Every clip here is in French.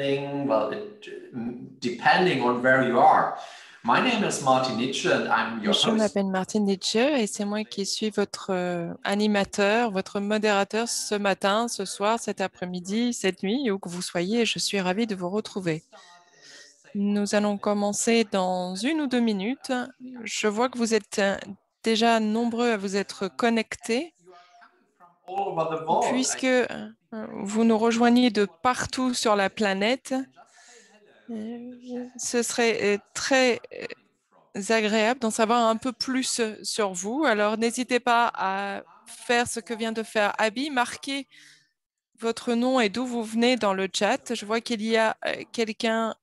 Well, it, depending on where you are. My name is Martin Nietzsche and I'm your Je m'appelle Martin Nietzsche et c'est moi qui suis votre euh, animateur, votre modérateur ce matin, ce soir, cet après-midi, cette nuit, où que vous soyez. Je suis ravie de vous retrouver. Nous allons commencer dans une ou deux minutes. Je vois que vous êtes euh, déjà nombreux à vous être connectés puisque euh, vous nous rejoignez de partout sur la planète. Ce serait euh, très euh, agréable d'en savoir un peu plus sur vous. Alors, n'hésitez pas à faire ce que vient de faire Abby. Marquez votre nom et d'où vous venez dans le chat. Je vois qu'il y a quelqu'un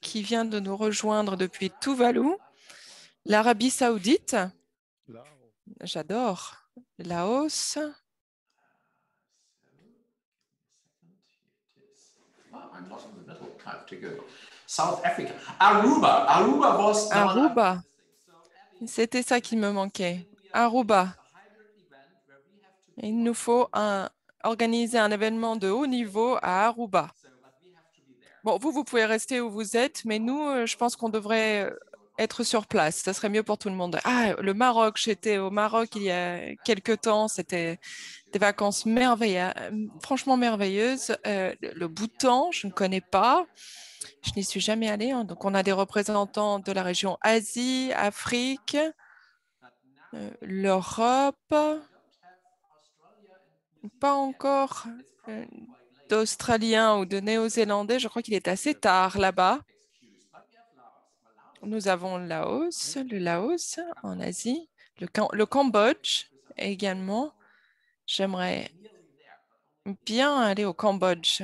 qui vient de nous rejoindre depuis Tuvalu, l'Arabie saoudite. J'adore. Laos, South Africa. Aruba. Aruba. Aruba. C'était ça qui me manquait. Aruba. Il nous faut organiser un événement de haut niveau à Aruba. Bon, vous, vous pouvez rester où vous êtes, mais nous, euh, je pense qu'on devrait euh, être sur place. Ça serait mieux pour tout le monde. Ah, le Maroc, j'étais au Maroc il y a quelques temps. C'était des vacances merveilleuses, franchement merveilleuses. Euh, le Bhoutan, je ne connais pas. Je n'y suis jamais allée. Hein. Donc, on a des représentants de la région Asie, Afrique, euh, l'Europe. Pas encore euh, d'Australiens ou de Néo-Zélandais. Je crois qu'il est assez tard là-bas. Nous avons le Laos, le Laos en Asie, le, le Cambodge également. J'aimerais bien aller au Cambodge.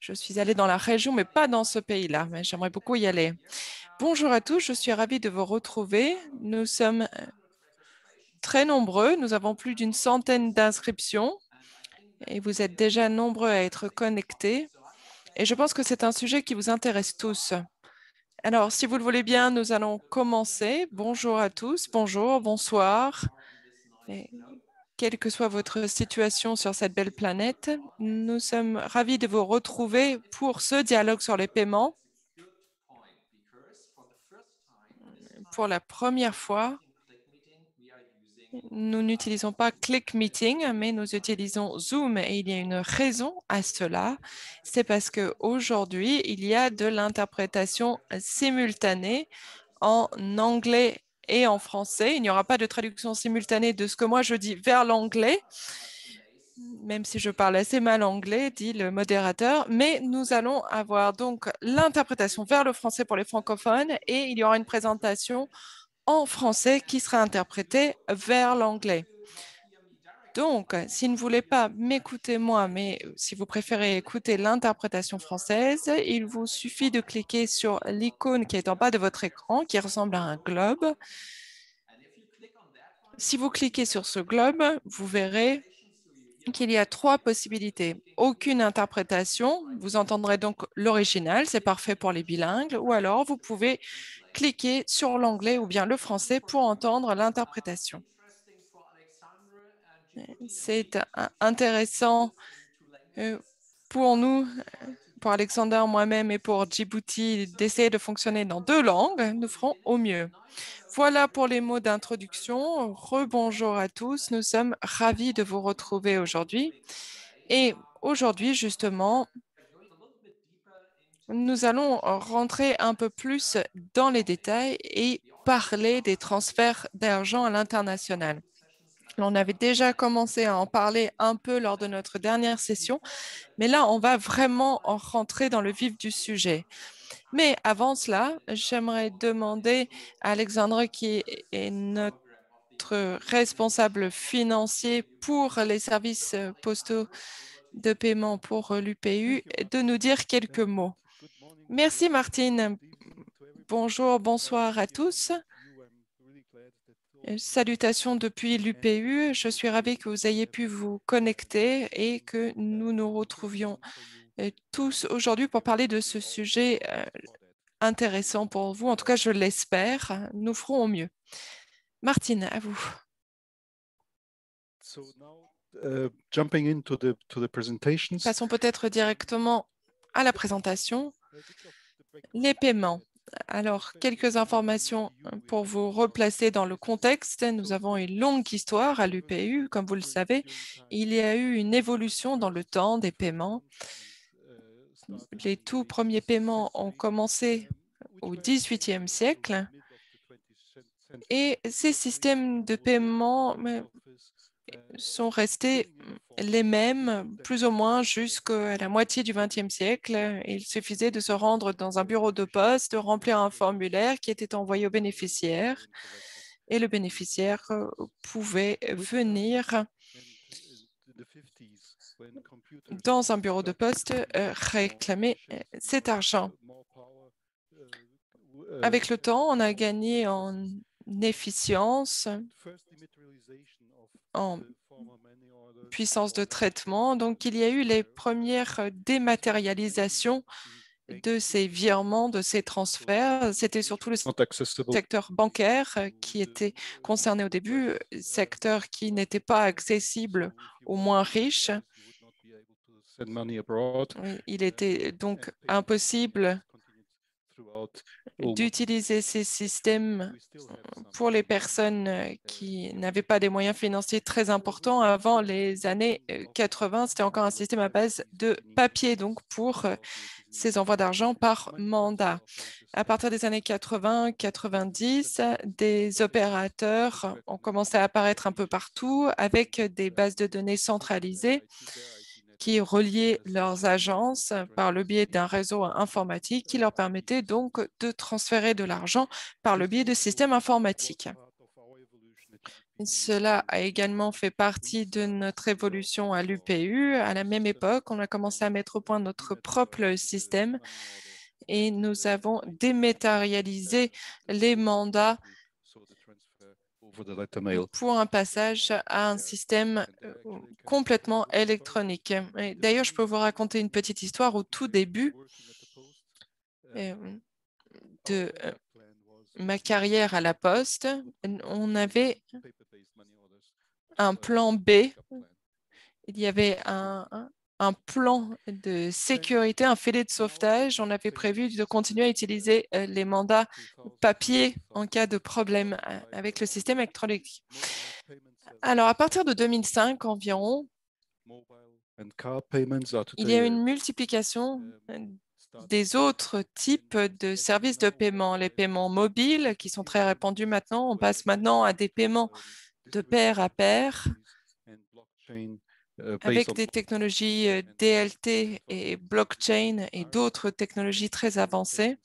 Je suis allée dans la région, mais pas dans ce pays-là, mais j'aimerais beaucoup y aller. Bonjour à tous, je suis ravie de vous retrouver. Nous sommes euh, très nombreux, nous avons plus d'une centaine d'inscriptions et vous êtes déjà nombreux à être connectés. Et je pense que c'est un sujet qui vous intéresse tous. Alors, si vous le voulez bien, nous allons commencer. Bonjour à tous, bonjour, bonsoir. quelle que soit votre situation sur cette belle planète, nous sommes ravis de vous retrouver pour ce dialogue sur les paiements. Pour la première fois, nous n'utilisons pas Click Meeting, mais nous utilisons Zoom et il y a une raison à cela. C'est parce qu'aujourd'hui, il y a de l'interprétation simultanée en anglais et en français. Il n'y aura pas de traduction simultanée de ce que moi je dis vers l'anglais, même si je parle assez mal anglais, dit le modérateur. Mais nous allons avoir donc l'interprétation vers le français pour les francophones et il y aura une présentation en français qui sera interprété vers l'anglais. Donc, si vous ne voulez pas m'écouter moi, mais si vous préférez écouter l'interprétation française, il vous suffit de cliquer sur l'icône qui est en bas de votre écran, qui ressemble à un globe. Si vous cliquez sur ce globe, vous verrez qu'il y a trois possibilités. Aucune interprétation, vous entendrez donc l'original, c'est parfait pour les bilingues, ou alors vous pouvez cliquez sur l'anglais ou bien le français pour entendre l'interprétation. C'est intéressant euh, pour nous, pour Alexander, moi-même et pour Djibouti, d'essayer de fonctionner dans deux langues. Nous ferons au mieux. Voilà pour les mots d'introduction. Rebonjour à tous. Nous sommes ravis de vous retrouver aujourd'hui. Et aujourd'hui, justement, nous allons rentrer un peu plus dans les détails et parler des transferts d'argent à l'international. On avait déjà commencé à en parler un peu lors de notre dernière session, mais là, on va vraiment rentrer dans le vif du sujet. Mais avant cela, j'aimerais demander à Alexandre, qui est notre responsable financier pour les services postaux de paiement pour l'UPU, de nous dire quelques mots. Merci Martine. Bonjour, bonsoir à tous. Salutations depuis l'UPU. Je suis ravie que vous ayez pu vous connecter et que nous nous retrouvions euh, tous aujourd'hui pour parler de ce sujet euh, intéressant pour vous. En tout cas, je l'espère. Nous ferons au mieux. Martine, à vous. Uh, jumping into the, to the presentations. Passons peut-être directement à la présentation. Les paiements. Alors, quelques informations pour vous replacer dans le contexte. Nous avons une longue histoire à l'UPU, comme vous le savez. Il y a eu une évolution dans le temps des paiements. Les tout premiers paiements ont commencé au XVIIIe siècle et ces systèmes de paiement sont restés les mêmes, plus ou moins, jusqu'à la moitié du XXe siècle. Il suffisait de se rendre dans un bureau de poste, de remplir un formulaire qui était envoyé au bénéficiaire et le bénéficiaire euh, pouvait venir dans un bureau de poste euh, réclamer euh, cet argent. Avec le temps, on a gagné en efficience, en puissance de traitement. Donc, il y a eu les premières dématérialisations de ces virements, de ces transferts. C'était surtout le secteur bancaire qui était concerné au début, secteur qui n'était pas accessible aux moins riches. Il était donc impossible d'utiliser ces systèmes pour les personnes qui n'avaient pas des moyens financiers très importants. Avant les années 80, c'était encore un système à base de papier, donc pour ces envois d'argent par mandat. À partir des années 80-90, des opérateurs ont commencé à apparaître un peu partout avec des bases de données centralisées qui reliaient leurs agences par le biais d'un réseau informatique qui leur permettait donc de transférer de l'argent par le biais de systèmes informatiques. Cela a également fait partie de notre évolution à l'UPU. À la même époque, on a commencé à mettre au point notre propre système et nous avons dématérialisé les mandats pour un passage à un système euh, complètement électronique. D'ailleurs, je peux vous raconter une petite histoire au tout début euh, de euh, ma carrière à la Poste. On avait un plan B. Il y avait un, un plan de sécurité, un filet de sauvetage. On avait prévu de continuer à utiliser euh, les mandats papier en cas de problème euh, avec le système électronique. Alors, à partir de 2005 environ, il y a une multiplication euh, des autres types de services de paiement. Les paiements mobiles qui sont très répandus maintenant. On passe maintenant à des paiements de pair à pair avec des technologies euh, DLT et blockchain et d'autres technologies très avancées.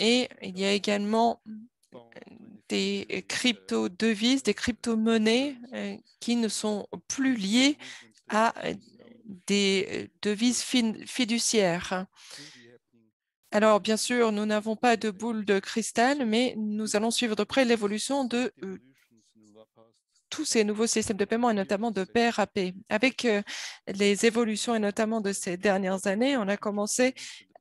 Et il y a également euh, des crypto-devises, des crypto-monnaies qui ne sont plus liées à des devises fiduciaires. Alors, bien sûr, nous n'avons pas de boule de cristal, mais nous allons suivre de près l'évolution de tous ces nouveaux systèmes de paiement et notamment de PRAP. Avec euh, les évolutions et notamment de ces dernières années, on a commencé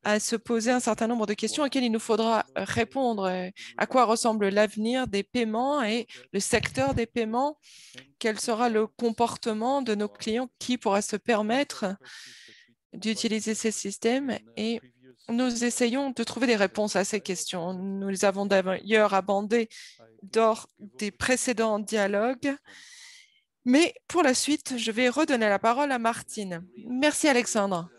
à se poser un certain nombre de questions auxquelles il nous faudra répondre. À quoi ressemble l'avenir des paiements et le secteur des paiements Quel sera le comportement de nos clients Qui pourra se permettre d'utiliser ces systèmes? Et nous essayons de trouver des réponses à ces questions. Nous les avons d'ailleurs abordées lors des précédents dialogues. Mais pour la suite, je vais redonner la parole à Martine. Merci Alexandre.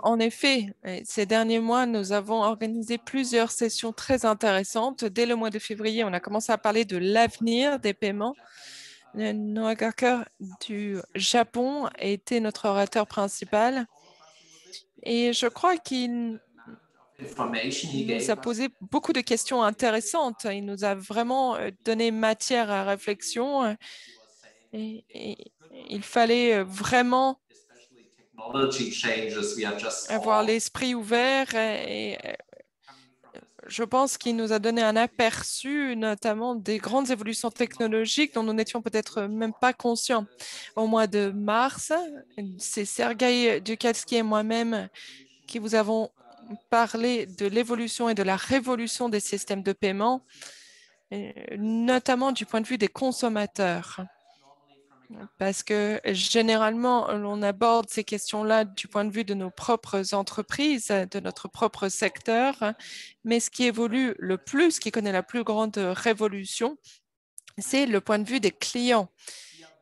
En effet, ces derniers mois, nous avons organisé plusieurs sessions très intéressantes. Dès le mois de février, on a commencé à parler de l'avenir des paiements. Noah Garker du Japon était notre orateur principal. Et je crois qu'il nous a posé beaucoup de questions intéressantes. Il nous a vraiment euh, donné matière à réflexion. Et, il fallait euh, vraiment avoir l'esprit ouvert et, euh, je pense qu'il nous a donné un aperçu, notamment des grandes évolutions technologiques dont nous n'étions peut-être même pas conscients. Au mois de mars, c'est Sergei Dukalski et moi-même qui vous avons parler de l'évolution et de la révolution des systèmes de paiement, notamment du point de vue des consommateurs. parce que généralement, on aborde ces questions-là du point de vue de nos propres entreprises, de notre propre secteur, mais ce qui évolue le plus, qui connaît la plus grande révolution, c'est le point de vue des clients.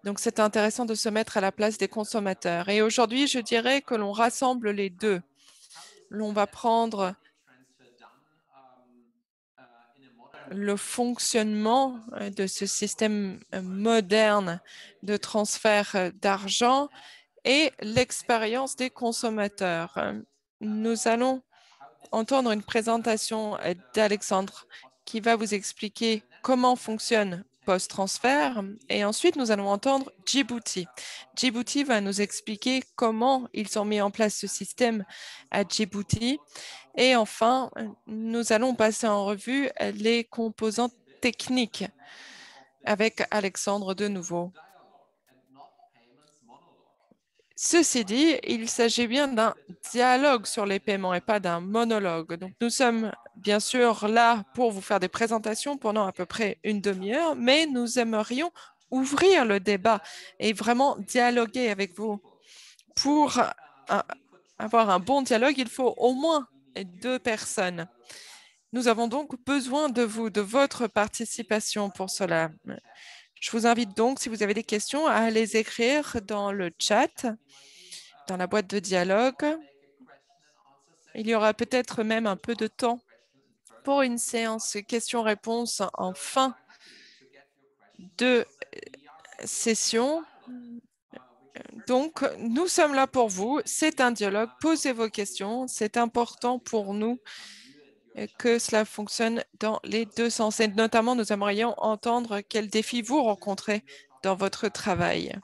Donc, c'est intéressant de se mettre à la place des consommateurs. Et aujourd'hui, je dirais que l'on rassemble les deux. L'on va prendre le fonctionnement euh, de ce système euh, moderne de transfert euh, d'argent et l'expérience des consommateurs. Nous allons entendre une présentation d'Alexandre qui va vous expliquer comment fonctionne post-transfert et ensuite nous allons entendre Djibouti. Djibouti va nous expliquer comment ils ont mis en place ce système à Djibouti et enfin, nous allons passer en revue les composantes techniques avec Alexandre de nouveau. Ceci dit, il s'agit bien d'un dialogue sur les paiements et pas d'un monologue. Donc, nous sommes bien sûr là pour vous faire des présentations pendant à peu près une demi-heure, mais nous aimerions ouvrir le débat et vraiment dialoguer avec vous. Pour avoir un bon dialogue, il faut au moins deux personnes. Nous avons donc besoin de vous, de votre participation pour cela. Je vous invite donc, si vous avez des questions, à les écrire dans le chat, dans la boîte de dialogue. Il y aura peut-être même un peu de temps pour une séance questions-réponses en fin de session. Donc, nous sommes là pour vous. C'est un dialogue. Posez vos questions. C'est important pour nous que cela fonctionne dans les deux sens. Et notamment, nous aimerions entendre quels défis vous rencontrez dans votre travail.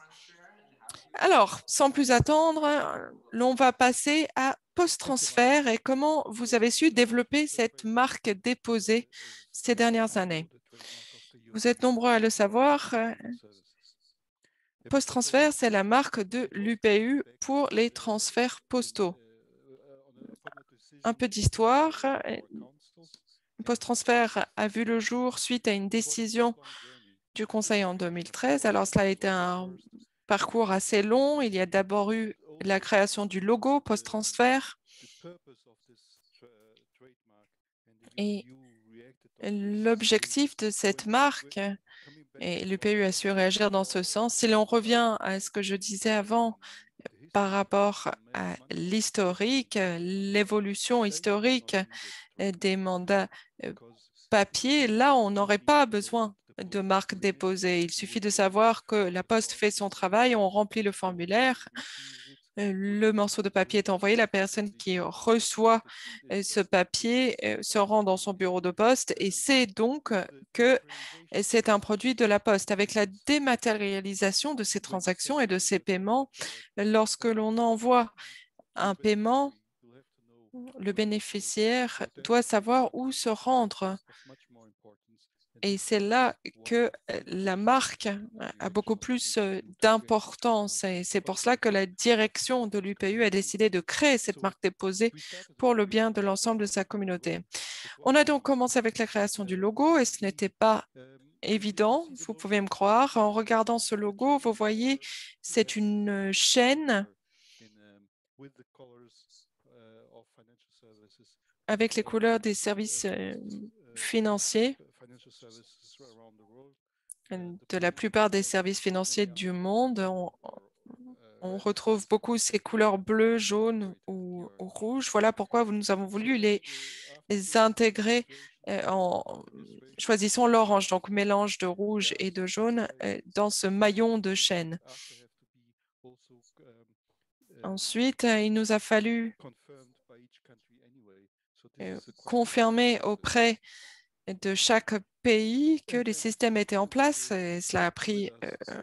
Alors, sans plus attendre, l'on va passer à post-transfert et comment vous avez su développer cette marque déposée ces dernières années? Vous êtes nombreux à le savoir. Post-transfert, c'est la marque de l'UPU pour les transferts postaux. Un peu d'histoire. Post-transfert a vu le jour suite à une décision du Conseil en 2013. Alors, cela a été un parcours assez long. Il y a d'abord eu la création du logo post-transfert. Et l'objectif de cette marque et l'UPU a su réagir dans ce sens. Si l'on revient à ce que je disais avant par rapport à l'historique, l'évolution historique des mandats euh, papier, là, on n'aurait pas besoin de marque déposée. Il suffit de savoir que la Poste fait son travail, on remplit le formulaire, euh, le morceau de papier est envoyé, la personne qui reçoit euh, ce papier euh, se rend dans son bureau de poste et c'est donc que c'est un produit de la poste. Avec la dématérialisation de ces transactions et de ces paiements, lorsque l'on envoie un paiement, le bénéficiaire doit savoir où se rendre et c'est là que la marque a beaucoup plus d'importance. Et c'est pour cela que la direction de l'UPU a décidé de créer cette marque déposée pour le bien de l'ensemble de sa communauté. On a donc commencé avec la création du logo et ce n'était pas évident, vous pouvez me croire. En regardant ce logo, vous voyez, c'est une chaîne avec les couleurs des services financiers de la plupart des services financiers du monde, on, retrouve beaucoup ces couleurs bleues, jaunes ou, rouges. Voilà pourquoi nous avons voulu les, intégrer euh, en choisissant l'orange, donc mélange de rouge et de jaune euh, dans ce maillon de chaîne. Ensuite, euh, il nous a fallu confirmer auprès de chaque pays que les systèmes étaient en place et cela a pris euh,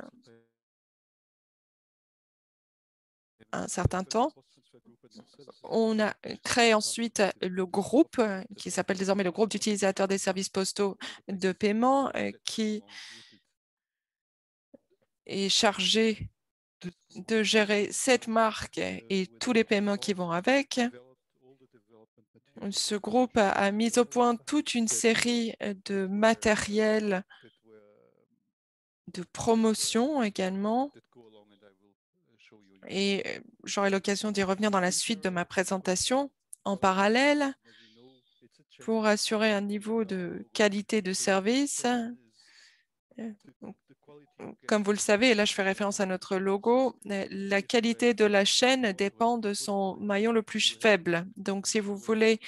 un certain temps. On a créé ensuite le groupe qui s'appelle désormais le groupe d'utilisateurs des services postaux de paiement euh, qui est chargé de gérer cette marque et tous les paiements qui vont avec. Ce groupe a, mis au point toute une série de matériel de promotion également. Et j'aurai l'occasion d'y revenir dans la suite de ma présentation. En parallèle, pour assurer un niveau de qualité de service, comme vous le savez, et là je fais référence à notre logo, la qualité de la chaîne dépend de son maillon le plus faible. Donc si vous voulez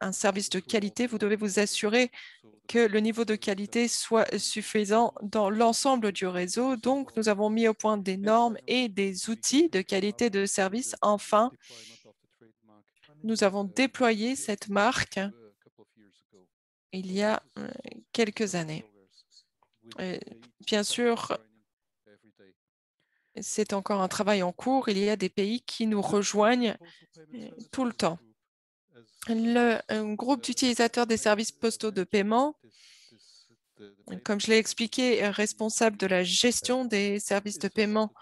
un service de qualité, vous devez vous assurer que le niveau de qualité soit suffisant dans l'ensemble du réseau. Donc, nous avons mis au point des normes et des outils de qualité de service. Enfin, nous avons déployé cette marque il y a quelques années. Bien sûr, c'est encore un travail en cours. Il y a des pays qui nous rejoignent tout le temps. Le groupe d'utilisateurs des services postaux de paiement, comme je l'ai expliqué, est responsable de la gestion des services de paiement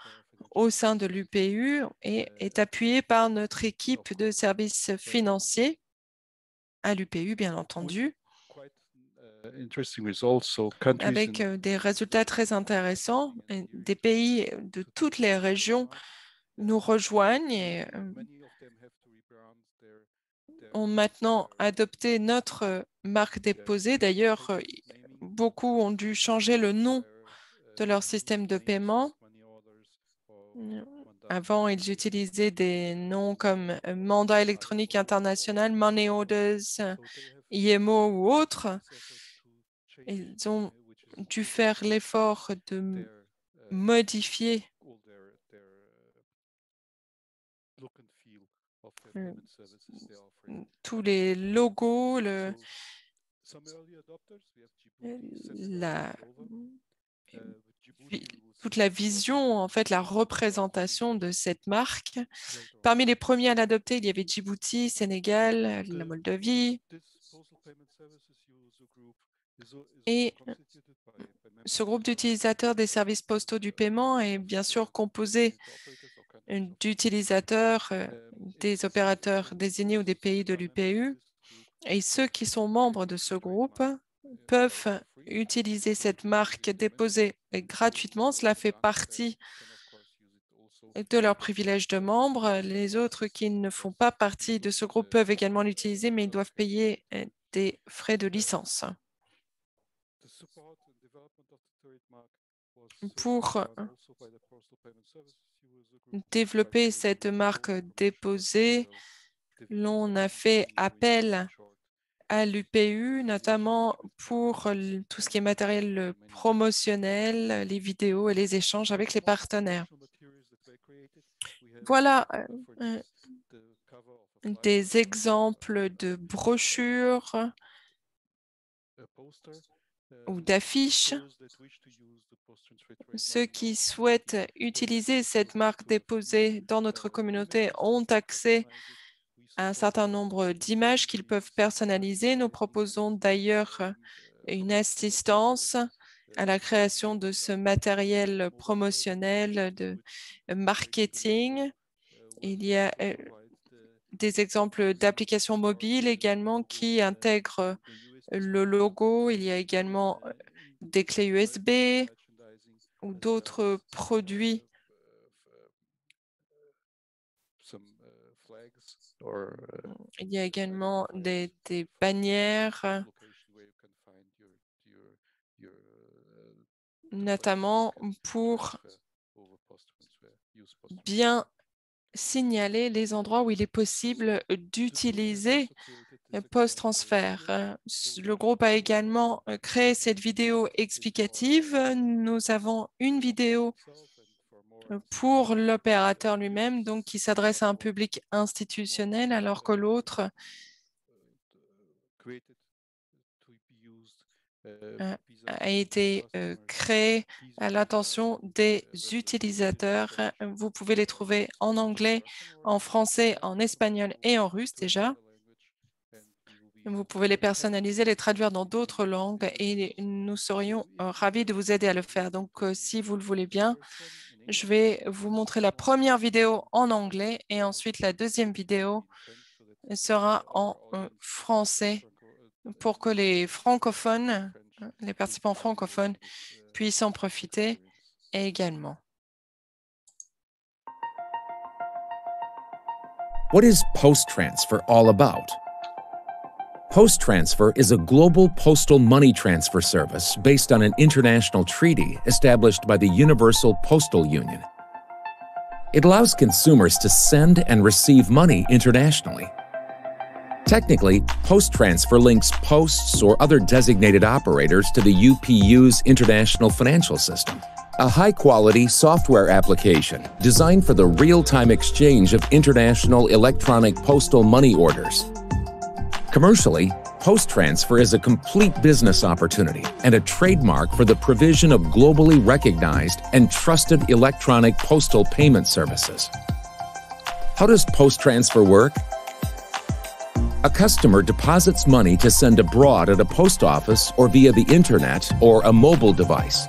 au sein de l'UPU et est appuyé par notre équipe de services financiers à l'UPU, bien entendu, avec des résultats très intéressants. Des pays de toutes les régions nous rejoignent et ont maintenant adopté notre marque déposée. D'ailleurs, beaucoup ont dû changer le nom de leur système de paiement. Avant, ils utilisaient des noms comme Mandat électronique international, Money Orders, IMO ou autres. Ils ont dû faire l'effort de modifier. Tous les logos, le, la, toute la vision, en fait, la représentation de cette marque. Parmi les premiers à l'adopter, il y avait Djibouti, Sénégal, la Moldavie. Et ce groupe d'utilisateurs des services postaux du paiement est bien sûr composé d'utilisateurs euh, des opérateurs désignés ou des pays de l'UPU. Et ceux qui sont membres de ce groupe peuvent utiliser cette marque déposée gratuitement. Cela fait partie de leur privilège de membre. Les autres qui ne font pas partie de ce groupe peuvent également l'utiliser, mais ils doivent payer euh, des frais de licence. Pour développer cette marque déposée, l'on a fait appel à l'UPU, notamment pour tout ce qui est matériel promotionnel, les vidéos et les échanges avec les partenaires. Voilà euh, des exemples de brochures ou d'affiches. Ceux qui souhaitent utiliser cette marque déposée dans notre communauté ont accès à un certain nombre d'images qu'ils peuvent personnaliser. Nous proposons d'ailleurs une assistance à la création de ce matériel promotionnel de marketing. Il y a euh, des exemples d'applications mobiles également qui intègrent le logo. Il y a également euh, des clés USB ou d'autres produits? Il y a également des, des bannières, notamment pour bien signaler les endroits où il est possible d'utiliser post-transfert. Euh, le groupe a également euh, créé cette vidéo explicative. Nous avons une vidéo euh, pour l'opérateur lui-même, donc qui s'adresse à un public institutionnel, alors que l'autre a été créé à l'attention des utilisateurs. Vous pouvez les trouver en anglais, en français, en espagnol et en russe déjà. Vous pouvez les personnaliser, les traduire dans d'autres langues et nous serions euh, ravis de vous aider à le faire. Donc, euh, si vous le voulez bien, je vais vous montrer la première vidéo en anglais et ensuite la deuxième vidéo sera en euh, français pour que les francophones les participants francophones puissent en profiter également. What is post transfer all about? Post Transfer is a global postal money transfer service based on an international treaty established by the Universal Postal Union. It allows consumers to send and receive money internationally. Technically, Post Transfer links posts or other designated operators to the UPU's international financial system, a high quality software application designed for the real time exchange of international electronic postal money orders. Commercially, Post Transfer is a complete business opportunity and a trademark for the provision of globally recognized and trusted electronic postal payment services. How does Post Transfer work? A customer deposits money to send abroad at a post office or via the internet or a mobile device.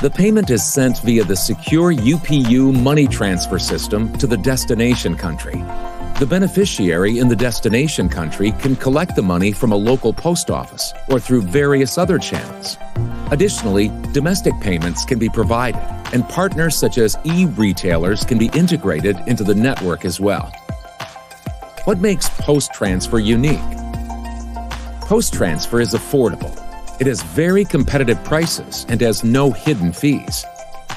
The payment is sent via the secure UPU money transfer system to the destination country. The beneficiary in the destination country can collect the money from a local post office or through various other channels. Additionally, domestic payments can be provided, and partners such as e retailers can be integrated into the network as well. What makes post transfer unique? Post transfer is affordable. It has very competitive prices and has no hidden fees.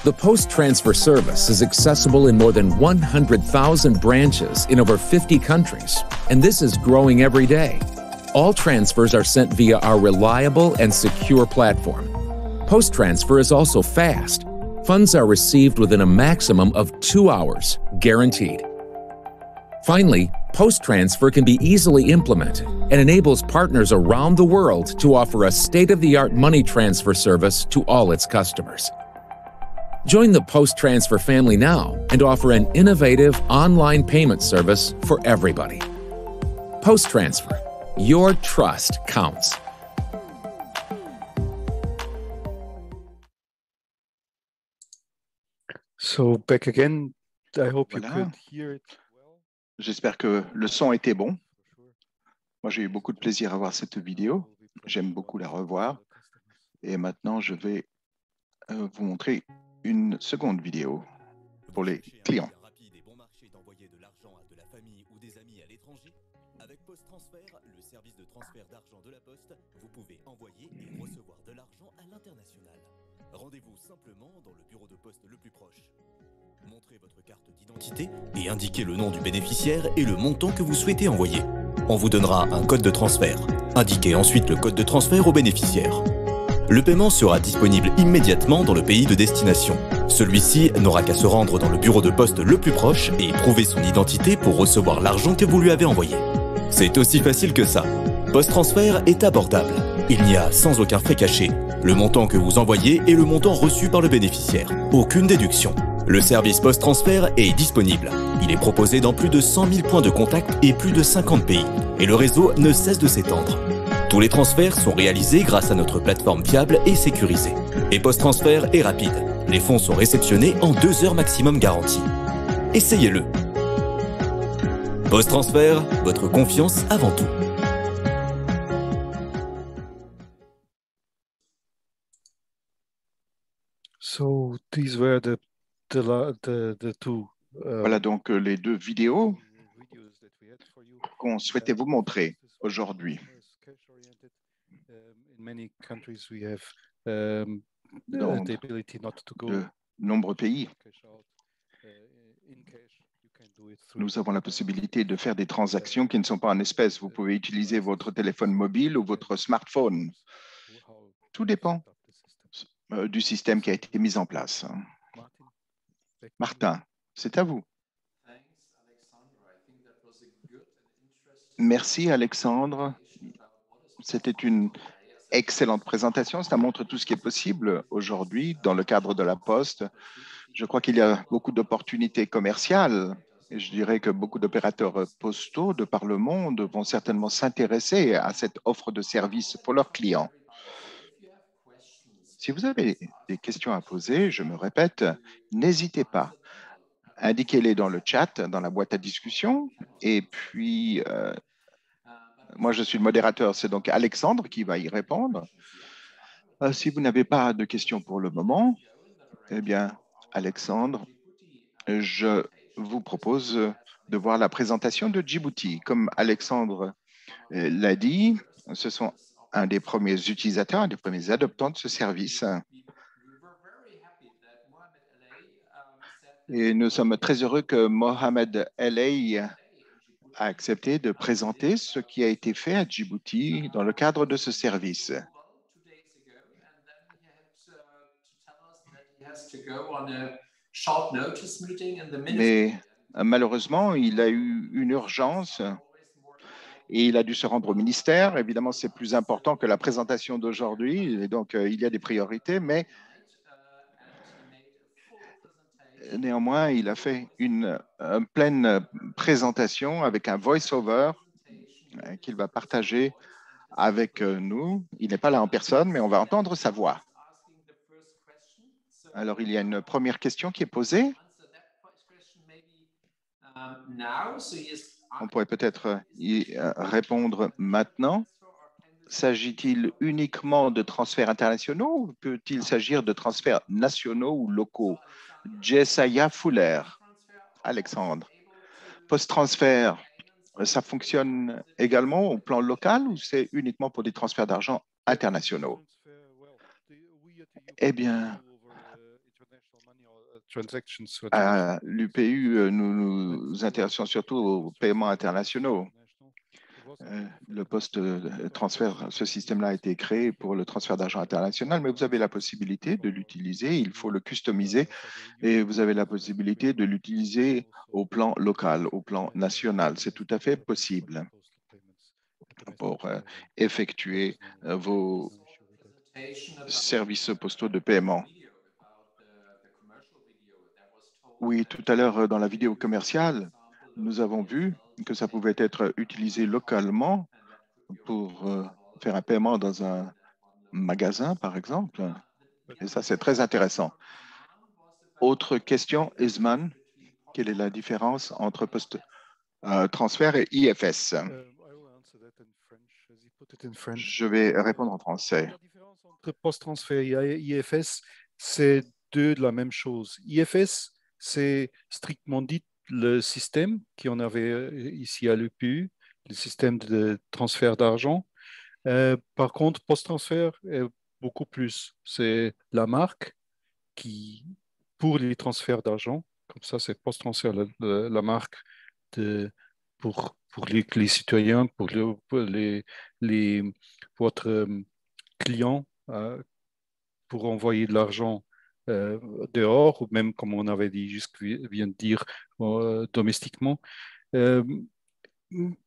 The Post Transfer Service is accessible in more than 100,000 branches in over 50 countries, and this is growing every day. All transfers are sent via our reliable and secure platform. Post transfer is also fast. Funds are received within a maximum of two hours, guaranteed. Finally, post transfer can be easily implemented and enables partners around the world to offer a state of the art money transfer service to all its customers. Join the Post Transfer family now and offer an innovative online payment service for everybody. Post Transfer, your trust counts. So back again, I hope you Voilà. could hear it well. J'espère que le son était bon. Moi, j'ai eu beaucoup de plaisir à voir cette vidéo. J'aime beaucoup la revoir. Et maintenant, je vais euh, vous montrer une seconde vidéo pour les clients. Avec Post Transfert, le service de transfert d'argent de la Poste, vous pouvez envoyer et recevoir de l'argent à l'international. Rendez-vous simplement dans le bureau de poste le plus proche. Montrez votre carte d'identité et indiquez le nom du bénéficiaire et le montant que vous souhaitez envoyer. On vous donnera un code de transfert. Indiquez ensuite le code de transfert au bénéficiaire. Le paiement sera disponible immédiatement dans le pays de destination. Celui-ci n'aura qu'à se rendre dans le bureau de poste le plus proche et prouver son identité pour recevoir l'argent que vous lui avez envoyé. C'est aussi facile que ça. Post Transfert est abordable. Il n'y a sans aucun frais caché. Le montant que vous envoyez est le montant reçu par le bénéficiaire. Aucune déduction. Le service Post Transfert est disponible. Il est proposé dans plus de 100 000 points de contact et plus de 50 pays. Et le réseau ne cesse de s'étendre. Tous les transferts sont réalisés grâce à notre plateforme fiable et sécurisée. Et Post Transfert est rapide. Les fonds sont réceptionnés en deux heures maximum garantie. Essayez-le. Post Transfert, votre confiance avant tout. So these were the the la- the, the two uh, Voilà donc euh, les deux vidéos you. qu'on souhaitait vous montrer aujourd'hui. Many countries, we have um, Dans the ability not to go de nombreux pays, cash out in cash. You can do it through nous avons la possibilité de faire des transactions qui ne sont pas en espèces. Vous pouvez utiliser votre téléphone mobile ou votre smartphone. Tout dépend euh, du système qui a été mis en place. Martin, you. Martin, c'est à vous. Thanks, Alexandra. I think that was a good and interesting Merci Alexandre. C'était une excellente présentation. Ça montre tout ce qui est possible aujourd'hui dans le cadre de la Poste. Je crois qu'il y a beaucoup d'opportunités commerciales. Et je dirais que beaucoup d'opérateurs postaux de par le monde vont certainement s'intéresser à cette offre de services pour leurs clients. Si vous avez des questions à poser, je me répète, n'hésitez pas. Indiquez-les dans le chat, dans la boîte à discussion. Et puis, euh, moi, je suis le modérateur, c'est donc Alexandre qui va y répondre. Euh, si vous n'avez pas de questions pour le moment, eh bien, Alexandre, je vous propose de voir la présentation de Djibouti. Comme Alexandre euh, l'a dit, ce sont un des premiers utilisateurs, un des premiers adoptants de ce service. Et nous sommes très heureux que Mohamed Elay a accepté de présenter ce qui a été fait à Djibouti dans le cadre de ce service. Mais euh, malheureusement, il a eu une urgence et il a dû se rendre au ministère. Évidemment, c'est plus important que la présentation d'aujourd'hui, et donc euh, il y a des priorités, mais néanmoins, il a fait une, pleine présentation avec un voice-over euh, qu'il va partager avec nous. Il n'est pas là en personne, mais on va entendre sa voix. Alors, il y a une première question qui est posée. On pourrait peut-être y euh, répondre maintenant. S'agit-il uniquement de transferts internationaux ou peut-il s'agir de transferts nationaux ou locaux? Jessaya Fuller, Alexandre. Post-transfert, ça fonctionne également au plan local ou c'est uniquement pour des transferts d'argent internationaux? Eh bien, à l'UPU, euh, nous nous intéressons surtout aux paiements internationaux. Euh, le poste de transfert, ce système-là a été créé pour le transfert d'argent international, mais vous avez la possibilité de l'utiliser, il faut le customiser et vous avez la possibilité de l'utiliser au plan local, au plan national. C'est tout à fait possible pour euh, effectuer vos services postaux de paiement. Oui, tout à l'heure, dans la vidéo commerciale, nous avons vu que ça pouvait être utilisé localement pour euh, faire un paiement dans un magasin, par exemple. Et ça, c'est très intéressant. Autre question, Isman, quelle est la différence entre post-transfert euh, et IFS Je vais répondre en français. La différence entre post-transfert et IFS, c'est deux de la même chose. IFS, c'est strictement dit le système qu'on avait euh, ici à l'UPU, le système de transfert d'argent. Euh, par contre, post-transfert est beaucoup plus. C'est la marque qui, pour les transferts d'argent, comme ça, c'est post-transfert, la, marque de, pour, pour les, citoyens, pour, les, les, votre euh, client, pour envoyer de l'argent dehors, ou même comme on avait dit, juste vient de dire, euh, domestiquement. Euh,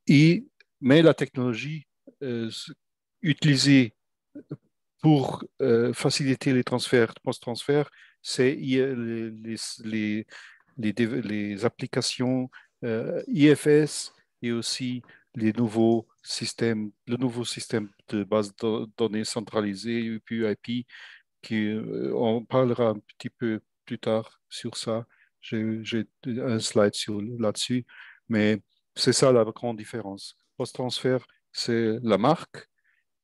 et, mais la technologie utilisée pour faciliter les transferts, post-transfert, c'est les, les, les, les, applications IFS et aussi les nouveaux systèmes, le nouveau système de base de données centralisée, UPU-IP, euh, on parlera un petit peu plus tard sur ça. J'ai un slide là-dessus, mais c'est ça la grande différence. Post-transfert, c'est la marque.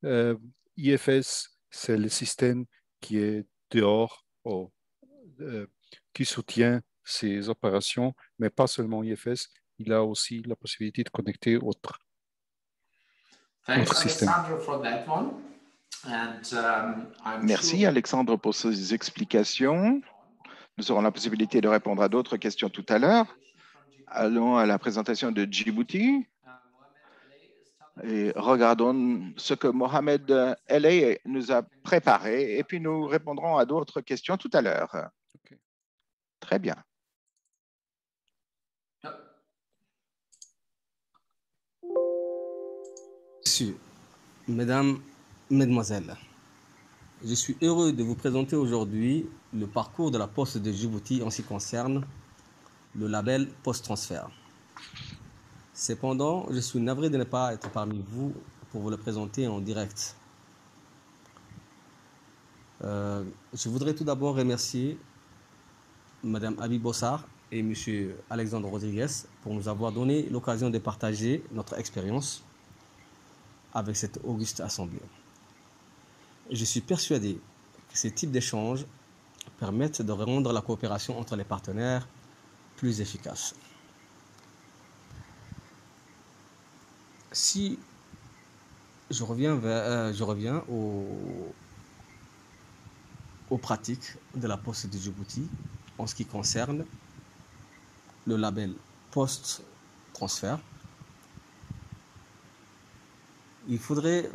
Euh, IFS, c'est le système qui est dehors, euh, qui soutient ces opérations, mais pas seulement IFS, il a aussi la possibilité de connecter autres, autres systèmes. Um, Merci Alexandre pour ces explications. Nous aurons la possibilité de répondre à d'autres questions tout à l'heure. Allons à la présentation de Djibouti et regardons ce que Mohamed Elay nous a préparé et puis nous répondrons à d'autres questions tout à l'heure. Très bien. Monsieur, Mesdames, Mesdemoiselles, je suis heureux de vous présenter aujourd'hui le parcours de la Poste de Djibouti en ce qui concerne le label post-transfert. Cependant, je suis navré de ne pas être parmi vous pour vous le présenter en direct. Euh, je voudrais tout d'abord remercier Madame Abi Bossard et Monsieur Alexandre Rodriguez pour nous avoir donné l'occasion de partager notre expérience avec cette auguste assemblée. Je suis persuadé que ces types d'échanges permettent de rendre la coopération entre les partenaires plus efficace. Si je reviens, vers, euh, je reviens aux, aux pratiques de la Poste de Djibouti en ce qui concerne le label post-transfert, il faudrait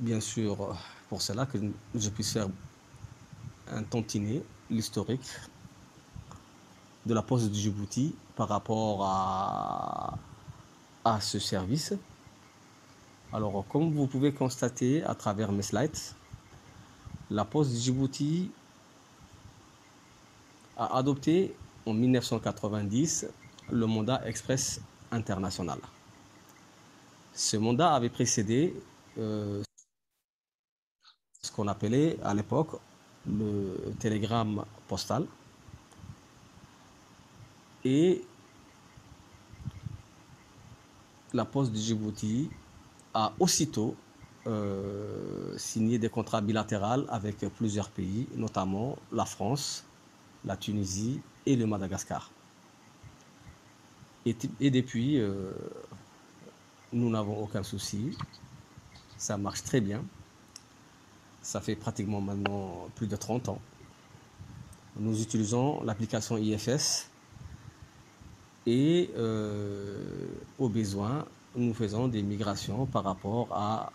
bien sûr pour cela que je puisse faire un tantinet, l'historique de la Poste de Djibouti par rapport à, à ce service. Alors, comme vous pouvez constater à travers mes slides, la Poste de Djibouti a adopté en 1990 le mandat express international. Ce mandat avait précédé euh, qu'on appelait à l'époque le télégramme postal. Et la Poste de Djibouti a aussitôt euh, signé des contrats bilatéraux avec plusieurs pays, notamment la France, la Tunisie et le Madagascar. Et, et depuis, euh, nous n'avons aucun souci. Ça marche très bien. Ça fait pratiquement maintenant plus de 30 ans. Nous utilisons l'application IFS et euh, au besoin, nous faisons des migrations par rapport à,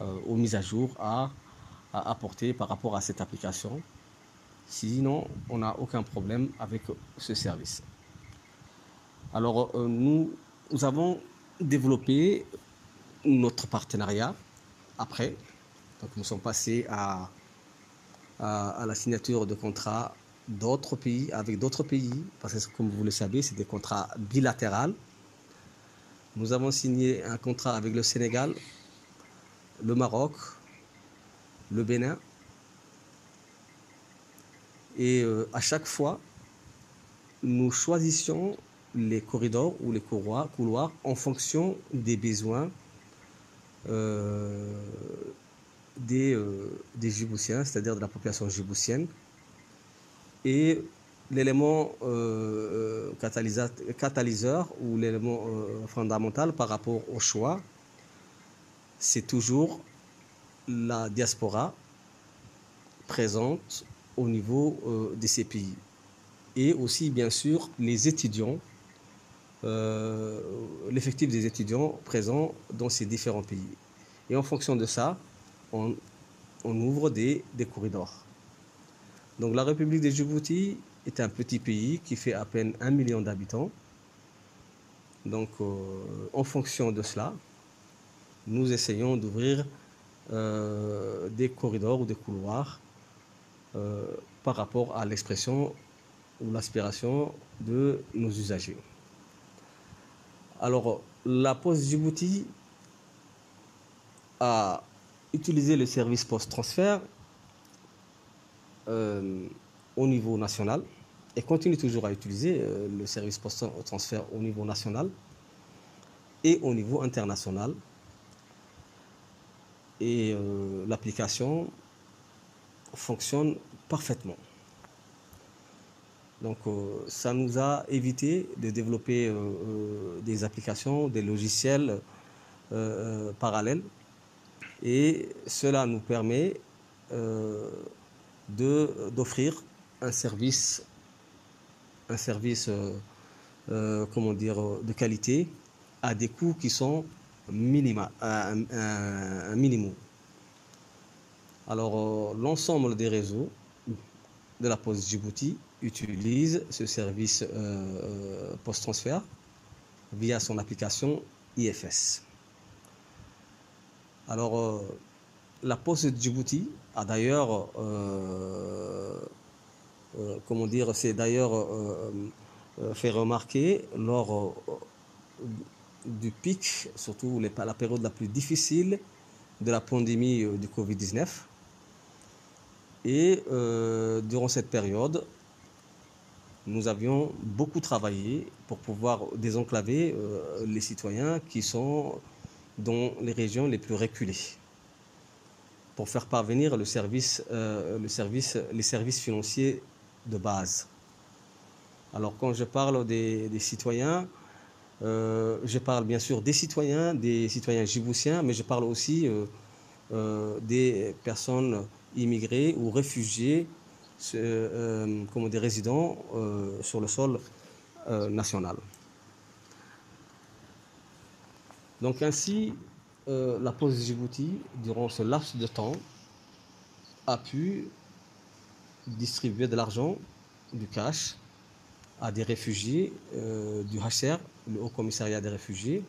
euh, aux mises à jour à, apporter par rapport à cette application. Sinon, on n'a aucun problème avec ce service. Alors, euh, nous, nous avons développé notre partenariat après. Nous sommes passés à, la signature de contrats d'autres pays, avec d'autres pays, parce que comme vous le savez, c'est des contrats bilatéraux. Nous avons signé un contrat avec le Sénégal, le Maroc, le Bénin. Et euh, à chaque fois, nous choisissions les corridors ou les couloirs, couloirs en fonction des besoins euh, des, euh, des Djiboutiens, c'est-à-dire de la population djiboutienne. Et l'élément euh, catalyseur, catalyseur, ou l'élément euh, fondamental par rapport au choix, c'est toujours la diaspora présente au niveau euh, de ces pays. Et aussi, bien sûr, les étudiants, euh, l'effectif des étudiants présents dans ces différents pays. Et en fonction de ça, on, ouvre des, des corridors. Donc la République de Djibouti est un petit pays qui fait à peine un million d'habitants. Donc euh, en fonction de cela, nous essayons d'ouvrir euh, des corridors ou des couloirs euh, par rapport à l'expression ou l'aspiration de nos usagers. Alors la Poste Djibouti a utilisé le service post-transfert euh, au niveau national et continue toujours à utiliser euh, le service post-transfert au niveau national et au niveau international. Et euh, l'application fonctionne parfaitement. Donc ça nous a évité de développer des applications, des logiciels parallèles. Et cela nous permet d'offrir un service, un service euh, comment dire, de qualité à des coûts qui sont minima, un, un, minimum. Alors, euh, l'ensemble des réseaux de la Poste Djibouti utilise ce service euh, post-transfert via son application IFS. Alors, euh, la Poste de Djibouti a d'ailleurs, euh, euh, comment dire, c'est d'ailleurs fait remarquer lors du pic, surtout la période la plus difficile de la pandémie du Covid-19. Et durant cette période, nous avions beaucoup travaillé pour pouvoir désenclaver les citoyens qui sont dans les régions les plus reculées. pour faire parvenir le service, euh, le service, les services financiers de base. Alors quand je parle des, citoyens, euh, je parle bien sûr des citoyens, des citoyens djiboutiens, mais je parle aussi euh, des personnes immigrées ou réfugiées, comme des résidents sur le sol national. Donc ainsi, euh, la Poste de Djibouti, durant ce laps de temps, a pu distribuer de l'argent, du cash, à des réfugiés euh, du HCR, le Haut Commissariat des réfugiés,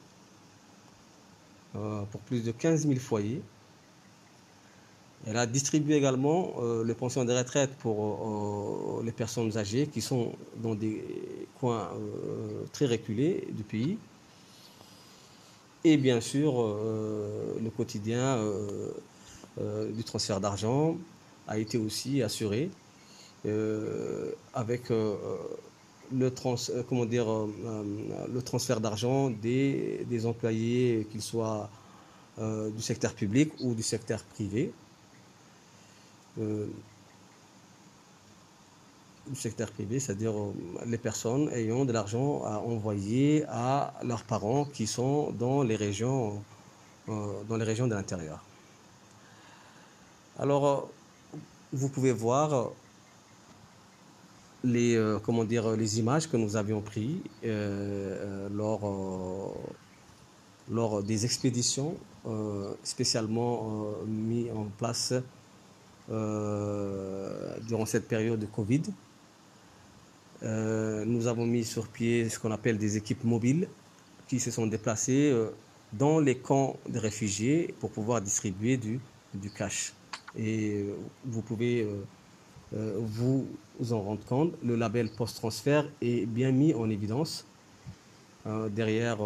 euh, pour plus de 15 000 foyers. Elle a distribué également les pensions de retraite pour les personnes âgées qui sont dans des coins très reculés du pays. Et bien sûr, euh, le quotidien euh, euh, du transfert d'argent a été aussi assuré avec le, trans, comment dire, le transfert d'argent des, des employés, qu'ils soient du secteur public ou du secteur privé. Du secteur privé, c'est-à-dire euh, les personnes ayant de l'argent à envoyer à leurs parents qui sont dans les régions, euh, dans les régions de l'intérieur. Alors, euh, vous pouvez voir les, comment dire, les images que nous avions prises lors, lors des expéditions spécialement euh, mis en place durant cette période de Covid. Euh, nous avons mis sur pied ce qu'on appelle des équipes mobiles qui se sont déplacées euh, dans les camps de réfugiés pour pouvoir distribuer du, cash. Et euh, vous pouvez vous en rendre compte, le label post-transfert est bien mis en évidence derrière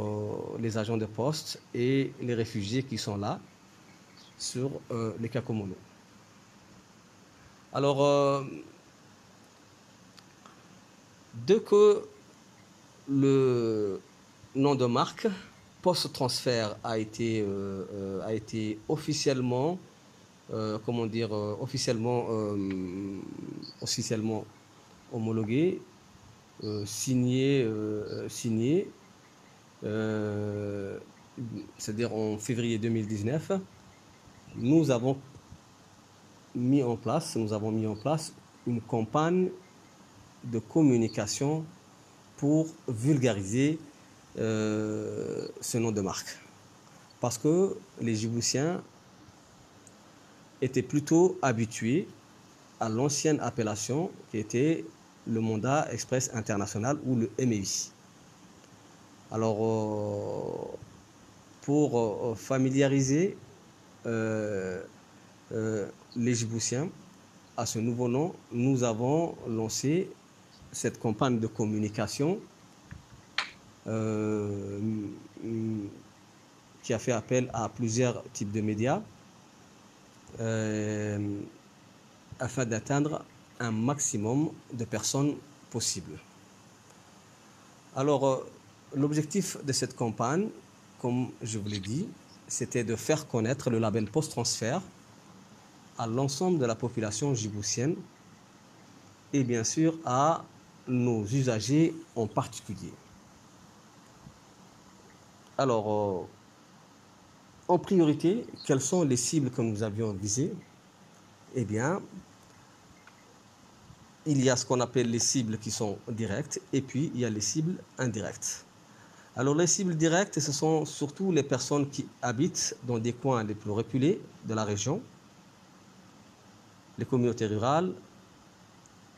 les agents de poste et les réfugiés qui sont là sur les Kakomono. Alors, dès que le nom de marque post-transfert a été, euh, euh, officiellement, euh, comment dire, officiellement, officiellement homologué, signé, signé c'est-à-dire en février 2019, nous avons mis en place, nous avons mis en place une campagne de communication pour vulgariser euh, ce nom de marque. Parce que les Djiboutiens étaient plutôt habitués à l'ancienne appellation qui était le mandat express international ou le MEI. Alors, euh, pour euh, familiariser les Djiboutiens à ce nouveau nom, nous avons lancé cette campagne de communication euh, qui a fait appel à plusieurs types de médias euh, afin d'atteindre un maximum de personnes possibles. Alors, euh, l'objectif de cette campagne, comme je vous l'ai dit, c'était de faire connaître le label post-transfert à l'ensemble de la population djiboutienne et bien sûr à nos usagers en particulier. Alors, euh, en priorité, quelles sont les cibles que nous avions visées? Eh bien, il y a ce qu'on appelle les cibles qui sont directes et puis il y a les cibles indirectes. Alors les cibles directes, ce sont surtout les personnes qui habitent dans des coins les plus reculés de la région, les communautés rurales,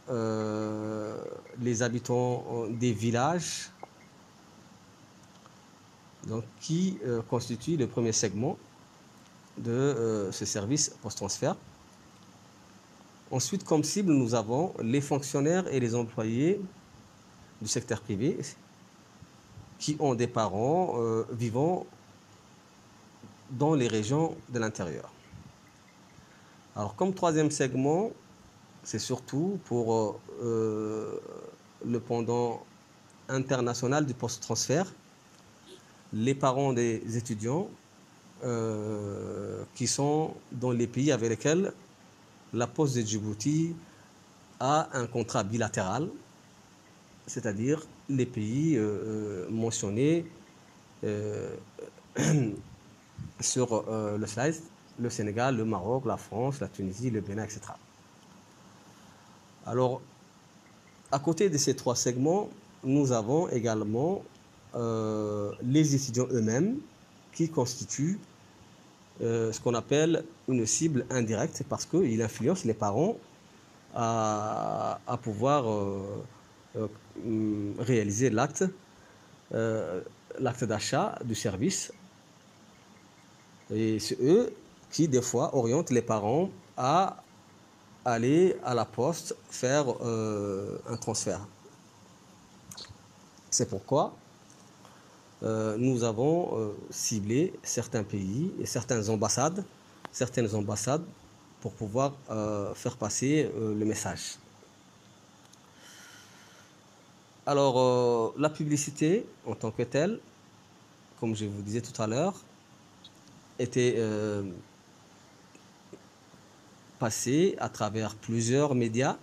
euh, les habitants des villages, qui euh, constituent le premier segment de euh, ce service post-transfert. Ensuite, comme cible, nous avons les fonctionnaires et les employés du secteur privé qui ont des parents euh, vivant dans les régions de l'intérieur. Alors, comme troisième segment, c'est surtout pour euh, euh, le pendant international du post-transfert, les parents des étudiants euh, qui sont dans les pays avec lesquels la Poste de Djibouti a un contrat bilatéral, c'est-à-dire les pays mentionnés sur le slide, le Sénégal, le Maroc, la France, la Tunisie, le Bénin, etc. Alors, à côté de ces trois segments, nous avons également euh, les étudiants eux-mêmes qui constituent euh, ce qu'on appelle une cible indirecte parce qu'il influence les parents à, pouvoir euh, réaliser l'acte l'acte d'achat du service. Et c'est eux qui, des fois, orientent les parents à aller à la poste faire euh, un transfert. C'est pourquoi euh, nous avons euh, ciblé certains pays et certaines ambassades, certaines ambassades pour pouvoir faire passer le message. Alors, la publicité en tant que telle, comme je vous disais tout à l'heure, était à travers plusieurs médias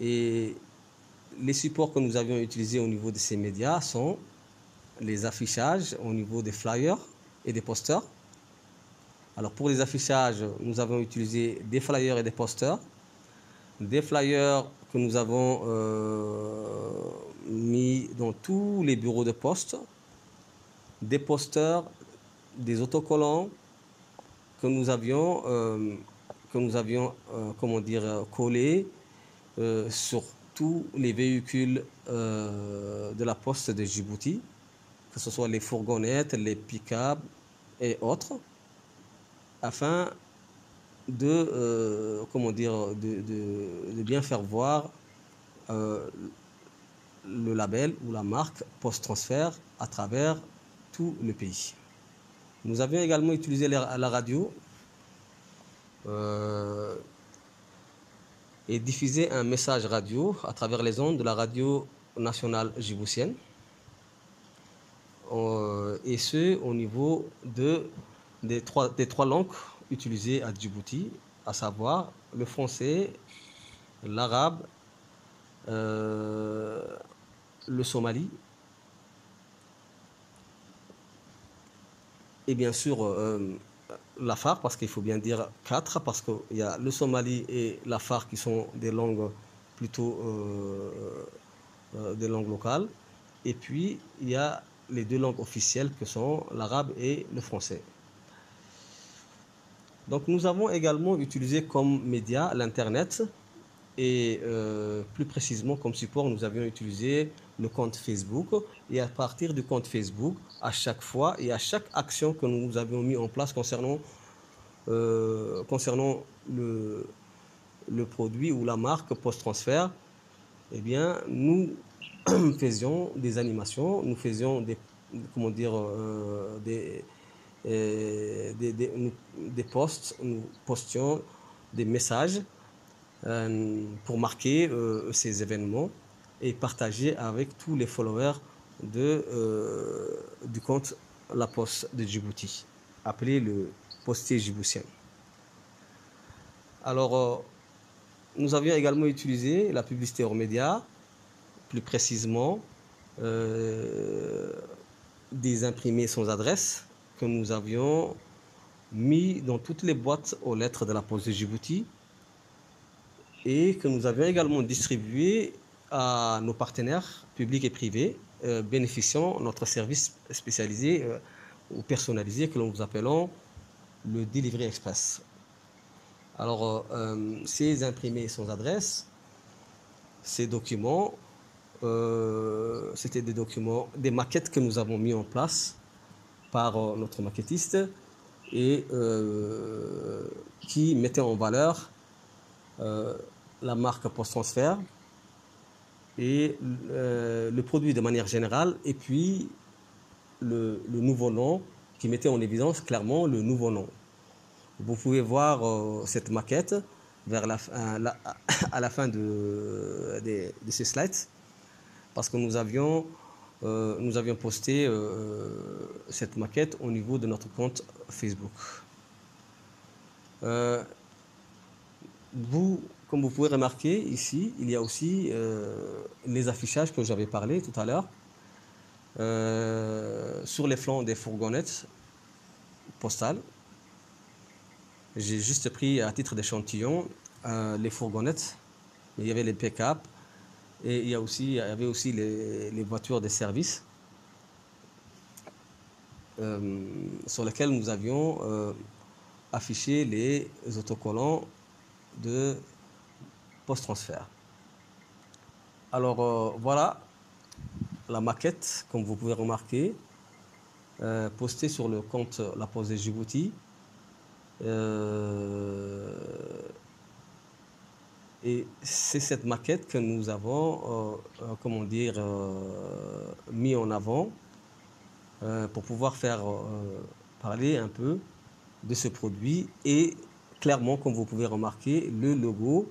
et les supports que nous avions utilisés au niveau de ces médias sont les affichages au niveau des flyers et des posters. Alors pour les affichages, nous avons utilisé des flyers et des posters. Des flyers que nous avons euh, mis dans tous les bureaux de poste. Des posters, des autocollants que nous avions, euh, que nous avions euh, comment dire, collés euh, sur tous les véhicules de la poste de Djibouti, que ce soit les fourgonnettes, les pick-up et autres, afin de, comment dire, de, bien faire voir le label ou la marque post-transfert à travers tout le pays. Nous avions également utilisé la, radio euh, et diffusé un message radio à travers les ondes de la radio nationale djiboutienne. Euh, et ce au niveau de, des, trois, des trois langues utilisées à Djibouti, à savoir le français, l'arabe, euh, le somali et bien sûr euh, la phare, parce qu'il faut bien dire quatre, parce qu'il y a le somali et la phare qui sont des langues plutôt euh, euh, des langues locales. Et puis il y a les deux langues officielles que sont l'arabe et le français. Donc nous avons également utilisé comme média l'Internet et euh, plus précisément comme support, nous avions utilisé le compte Facebook. Et à partir du compte Facebook, à chaque fois et à chaque action que nous avions mis en place concernant, euh, le, produit ou la marque post-transfert, eh bien, nous faisions des animations, nous faisions des, comment dire, euh, des, euh, des, posts, nous postions des messages pour marquer ces événements et partager avec tous les followers de, euh, du compte La Poste de Djibouti, appelé le postier djiboutien. Alors, euh, nous avions également utilisé la publicité hors médias, plus précisément euh, des imprimés sans adresse que nous avions mis dans toutes les boîtes aux lettres de la Poste de Djibouti et que nous avions également distribué à nos partenaires publics et privés euh, bénéficiant de notre service spécialisé euh, ou personnalisé que nous appelons le Delivery Express. Alors, euh, ces imprimés sans adresse, ces documents, c'était des documents, des maquettes que nous avons mis en place par notre maquettiste et qui mettaient en valeur la marque post-transfert et euh, le produit de manière générale et puis le, nouveau nom qui mettait en évidence clairement le nouveau nom. Vous pouvez voir euh, cette maquette vers la, fin- la- à la fin de, de- de ces slides parce que nous avions euh, nous avions posté euh, cette maquette au niveau de notre compte Facebook. Euh, vous, comme vous pouvez remarquer ici, il y a aussi les affichages que j'avais parlé tout à l'heure sur les flancs des fourgonnettes postales. J'ai juste pris à titre d'échantillon les fourgonnettes. Il y avait les pick-up, et il y, a aussi, il y avait aussi les, les voitures de service euh, sur lesquelles nous avions euh, affiché les autocollants de post-transfert. Alors euh, voilà la maquette, comme vous pouvez remarquer, postée sur le compte La Poste de Djibouti. Et c'est cette maquette que nous avons, euh, euh, comment dire, euh, mis en avant pour pouvoir faire parler un peu de ce produit. Et clairement, comme vous pouvez remarquer, le logo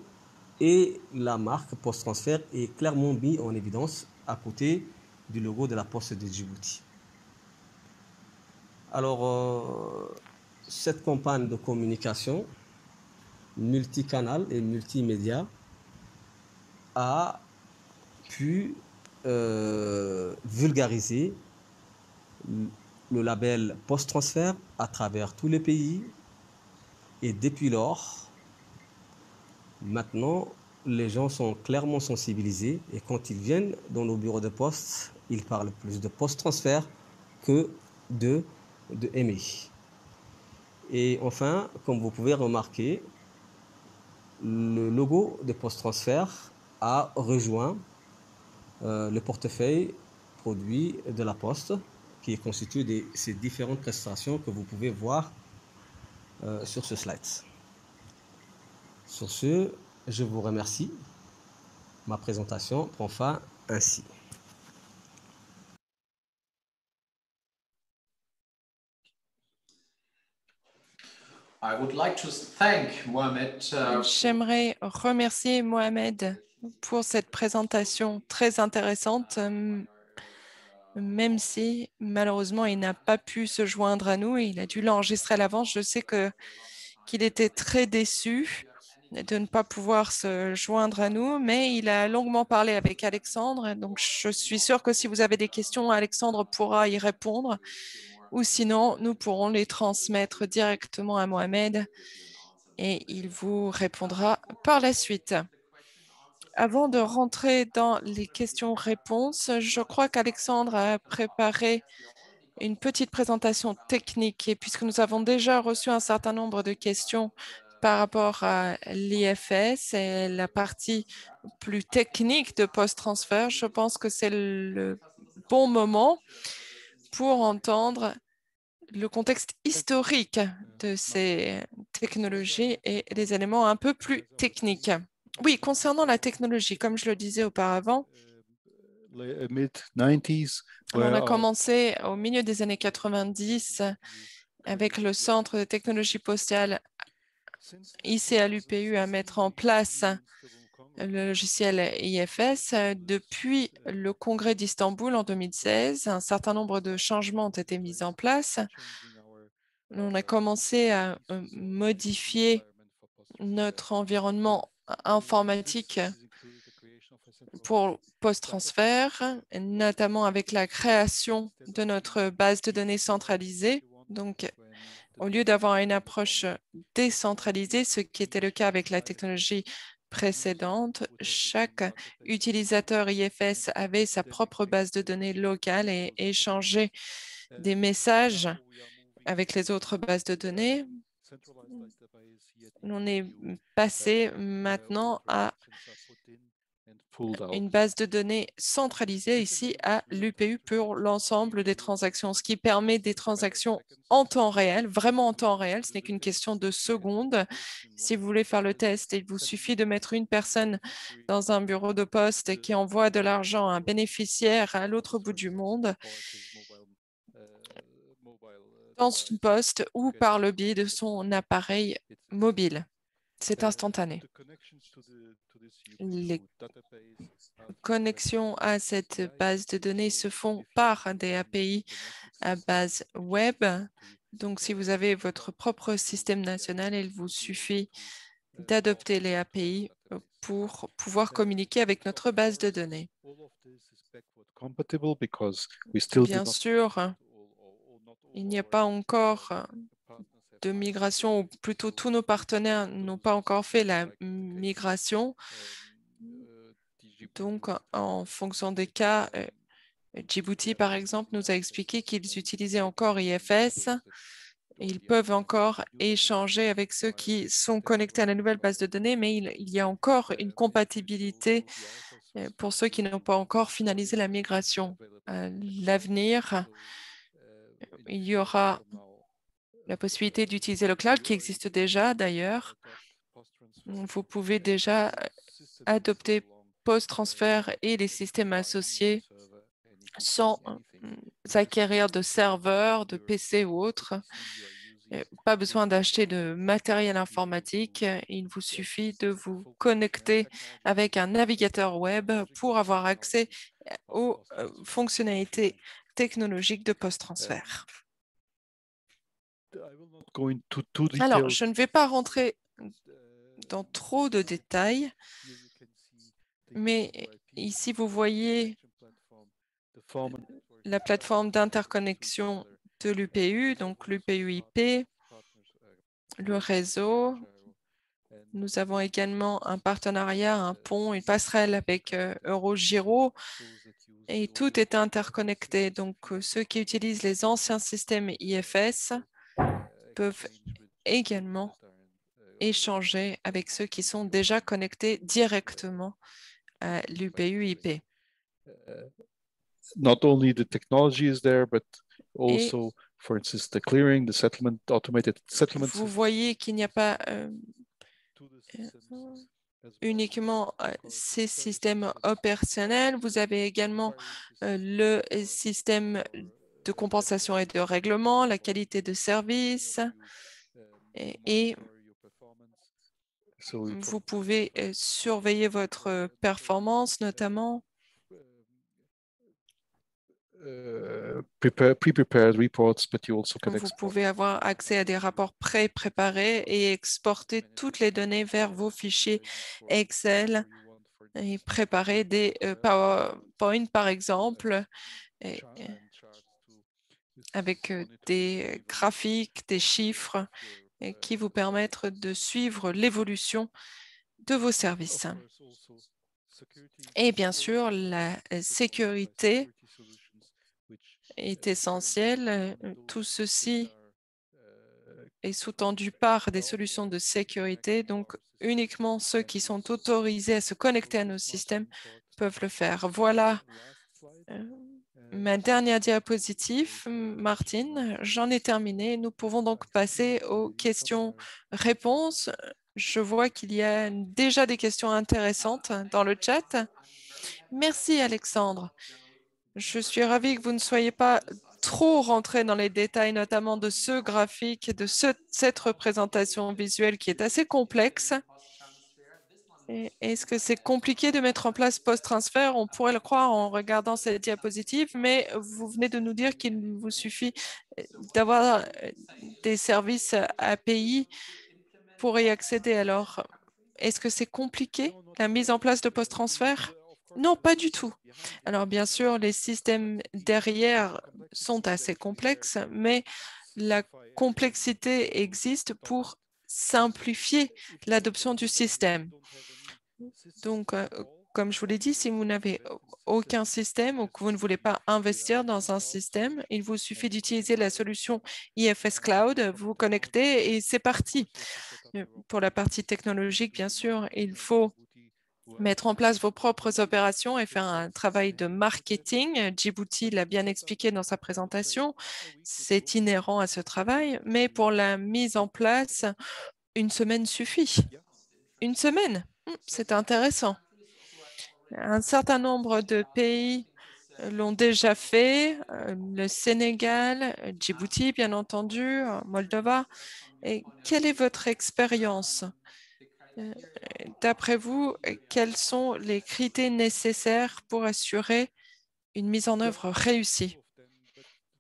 et la marque post-transfert est clairement mis en évidence à côté du logo de la Poste de Djibouti. Alors, cette campagne de communication multicanal et multimédia a pu euh, vulgariser le label post-transfert à travers tous les pays. Et depuis lors, maintenant, les gens sont clairement sensibilisés et quand ils viennent dans nos bureaux de poste, ils parlent plus de post-transfert que de, de MI. Et enfin, comme vous pouvez remarquer, le logo de Post Transfert a rejoint euh, le portefeuille produit de la Poste, qui est constitué de ces différentes prestations que vous pouvez voir euh, sur ce slide. Sur ce, je vous remercie. Ma présentation prend fin ainsi. Uh, J'aimerais remercier Mohamed pour cette présentation très intéressante, euh, même si malheureusement il n'a pas pu se joindre à nous. Il a dû l'enregistrer à l'avance. Je sais que qu'il était très déçu de ne pas pouvoir se joindre à nous, mais il a longuement parlé avec Alexandre. Donc, je suis sûre que si vous avez des questions, Alexandre pourra y répondre ou sinon, nous pourrons les transmettre directement à Mohamed et il vous répondra par la suite. Avant de rentrer dans les questions-réponses, je crois qu'Alexandre a préparé une petite présentation technique et puisque nous avons déjà reçu un certain nombre de questions par rapport à l'IFS et la partie plus technique de post-transfert, je pense que c'est le bon moment pour entendre le contexte historique de ces technologies et les éléments un peu plus techniques. Oui, concernant la technologie, comme je le disais auparavant, on a commencé au milieu des années 90 avec le Centre de technologie postale ici à l'UPU à mettre en place le logiciel IFS. Depuis le congrès d'Istanbul en 2016, un certain nombre de changements ont été mis en place. On a commencé à euh, modifier notre environnement informatique pour post-transfert, notamment avec la création de notre base de données centralisée. Donc, au lieu d'avoir une approche décentralisée, ce qui était le cas avec la technologie précédente, chaque utilisateur IFS avait sa propre base de données locale et échangeait des messages avec les autres bases de données. On est passé maintenant à une base de données centralisée ici à l'UPU pour l'ensemble des transactions, ce qui permet des transactions en temps réel, vraiment en temps réel. Ce n'est qu'une question de secondes. Si vous voulez faire le test, il vous suffit de mettre une personne dans un bureau de poste qui envoie de l'argent à un bénéficiaire à l'autre bout du monde dans une poste ou par le biais de son appareil mobile. C'est instantané. Les connexions à cette base de données se font par des API à base web. Donc, si vous avez votre propre système national, il vous suffit d'adopter les API pour pouvoir communiquer avec notre base de données. Bien sûr, il n'y a pas encore de migration, ou plutôt tous nos partenaires n'ont pas encore fait la migration. Donc, en fonction des cas, euh, Djibouti, par exemple, nous a expliqué qu'ils utilisaient encore IFS. Ils peuvent encore échanger avec ceux qui sont connectés à la nouvelle base de données, mais il, y a encore une compatibilité euh, pour ceux qui n'ont pas encore finalisé la migration. L'avenir, il y aura la possibilité d'utiliser le cloud qui existe déjà d'ailleurs. Vous pouvez déjà adopter post-transfert et les systèmes associés sans acquérir de serveurs, de PC ou autres. Pas besoin d'acheter de matériel informatique. Il vous suffit de vous connecter avec un navigateur web pour avoir accès aux fonctionnalités technologiques de post-transfert. Alors, je ne vais pas rentrer dans trop de détails, mais ici, vous voyez la plateforme d'interconnexion de l'UPU, donc l'UPU-IP, le réseau. Nous avons également un partenariat, un pont, une passerelle avec euh, Eurogiro et tout est interconnecté. Donc, euh, ceux qui utilisent les anciens systèmes IFS peuvent également échanger avec ceux qui sont déjà connectés directement à l'UPU-IP. Not only the technology is there, but also, for instance, the clearing, the settlement, automated settlement. Vous voyez qu'il n'y a pas euh, uniquement euh, ces systèmes opérationnels. Vous avez également euh, le système de compensation et de règlement, la qualité de service et, vous pouvez euh, surveiller votre performance notamment. Uh, vous pouvez avoir accès à des rapports pré-préparés et exporter toutes les données vers vos fichiers Excel et préparer des euh, PowerPoint, par exemple, avec des graphiques, des chiffres qui vous permettent de suivre l'évolution de vos services. Et bien sûr, la sécurité est essentielle. Tout ceci est sous-tendu par des solutions de sécurité. Donc, uniquement ceux qui sont autorisés à se connecter à nos systèmes peuvent le faire. Voilà ma dernière diapositive, Martine, j'en ai terminé. Nous pouvons donc passer aux questions-réponses. Je vois qu'il y a déjà des questions intéressantes dans le chat. Merci, Alexandre. Je suis ravie que vous ne soyez pas trop rentré dans les détails, notamment de ce graphique et de cette représentation visuelle qui est assez complexe. Est-ce que c'est compliqué de mettre en place post-transfert? On pourrait le croire en regardant cette diapositive, mais vous venez de nous dire qu'il vous suffit euh, d'avoir euh, des services API pour y accéder. Alors, est-ce que c'est compliqué, la mise en place de post-transfert? Non, pas du tout. Alors, bien sûr, les systèmes derrière sont assez complexes, mais la complexité existe pour simplifier l'adoption du système. Donc, euh, comme je vous l'ai dit, si vous n'avez aucun système ou que vous ne voulez pas investir dans un système, il vous suffit d'utiliser la solution IFS Cloud, vous connectez et c'est parti. Pour la partie technologique, bien sûr, il faut mettre en place vos propres opérations et faire un travail de marketing. Djibouti l'a bien expliqué dans sa présentation. C'est inhérent à ce travail, mais pour la mise en place, une semaine suffit. Une semaine c'est intéressant. Un certain nombre de pays euh, l'ont déjà fait, euh, le Sénégal, Djibouti, bien entendu, Moldova. Et quelle est votre expérience? Euh, D'après vous, quels sont les critères nécessaires pour assurer une mise en œuvre réussie?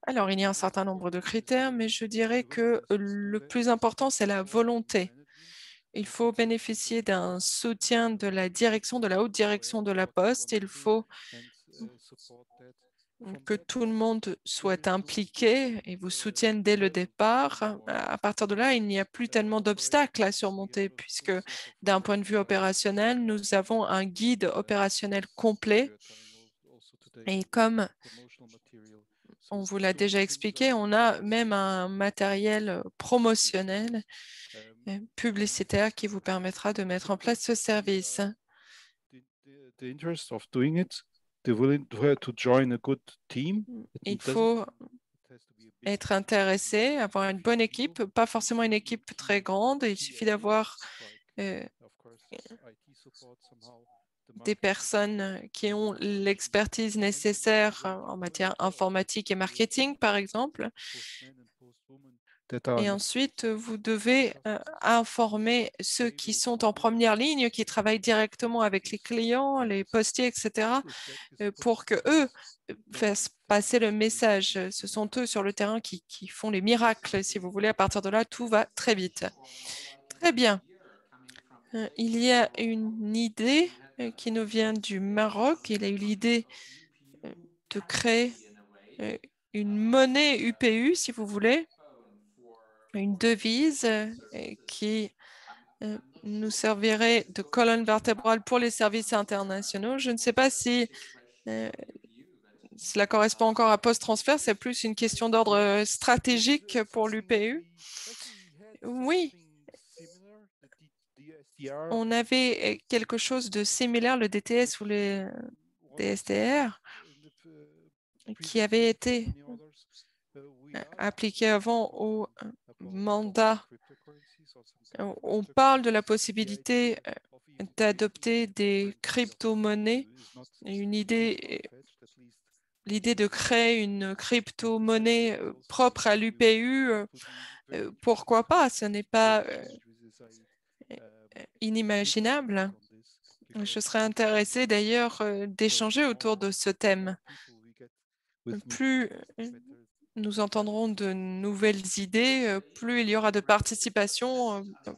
Alors, il y a un certain nombre de critères, mais je dirais que le plus important, c'est la volonté. Il faut bénéficier d'un soutien de la direction, de la haute direction de la Poste. Il faut que tout le monde soit impliqué et vous soutienne dès le départ. À partir de là, il n'y a plus tellement d'obstacles à surmonter puisque d'un point de vue opérationnel, nous avons un guide opérationnel complet. Et comme on vous l'a déjà expliqué, on a même un matériel promotionnel publicitaire qui vous permettra de mettre en place ce service. Il faut être intéressé, avoir une bonne équipe, pas forcément une équipe très grande. Il suffit d'avoir euh, des personnes qui ont l'expertise nécessaire en matière informatique et marketing, par exemple. Et ensuite, vous devez euh, informer ceux qui sont en première ligne, qui travaillent directement avec les clients, les postiers, etc., pour que eux fassent passer le message. Ce sont eux sur le terrain qui, qui font les miracles, si vous voulez. À partir de là, tout va très vite. Très bien. Il y a une idée qui nous vient du Maroc. Il a eu l'idée de créer une monnaie UPU, si vous voulez, une devise euh, qui euh, nous servirait de colonne vertébrale pour les services internationaux. Je ne sais pas si euh, cela correspond encore à post-transfert, c'est plus une question d'ordre stratégique pour l'UPU. Oui, on avait quelque chose de similaire, le DTS ou les DSTR, qui avait été appliqué avant au mandat. On parle de la possibilité euh, d'adopter des crypto-monnaies. Une idée, l'idée de créer une crypto-monnaie euh, propre à l'UPU, euh, pourquoi pas? Ce n'est pas inimaginable. Je serais intéressé d'ailleurs d'échanger autour de ce thème. Plus nous entendrons de nouvelles idées, euh, plus il y aura de participation, euh,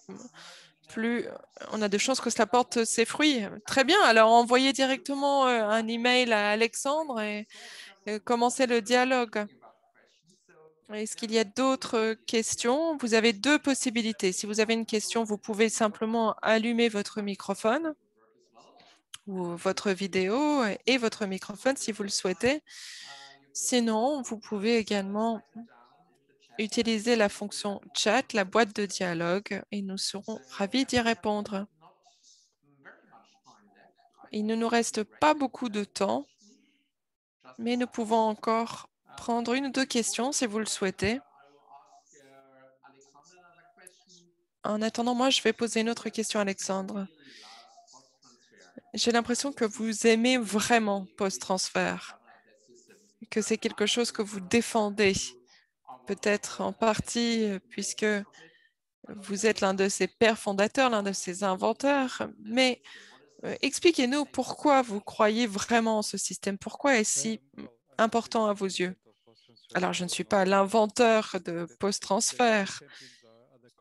plus on a de chances que cela porte ses fruits. Très bien, alors envoyez directement euh, un email à Alexandre et commencez le dialogue. Est-ce qu'il y a d'autres questions? Vous avez deux possibilités. Si vous avez une question, vous pouvez simplement allumer votre microphone ou votre vidéo et votre microphone si vous le souhaitez. Sinon, vous pouvez également utiliser la fonction chat, la boîte de dialogue, et nous serons ravis d'y répondre. Il ne nous reste pas beaucoup de temps, mais nous pouvons encore prendre une ou deux questions si vous le souhaitez. En attendant, moi, je vais poser une autre question, Alexandre. J'ai l'impression que vous aimez vraiment post-transfert que c'est quelque chose que vous défendez, peut-être en partie puisque vous êtes l'un de ses pères fondateurs, l'un de ses inventeurs, mais euh, expliquez-nous pourquoi vous croyez vraiment en ce système, pourquoi est-ce si important à vos yeux? Alors, je ne suis pas l'inventeur de post-transfert,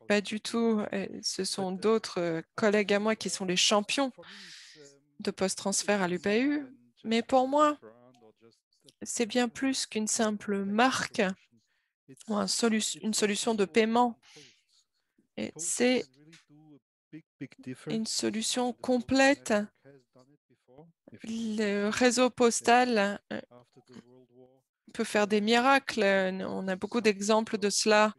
pas du tout. Ce sont d'autres collègues à moi qui sont les champions de post-transfert à l'UPU. Mais pour moi, c'est bien plus qu'une simple marque ou une solution de paiement. C'est une solution complète. Le réseau postal euh, faire des miracles. On a beaucoup d'exemples de cela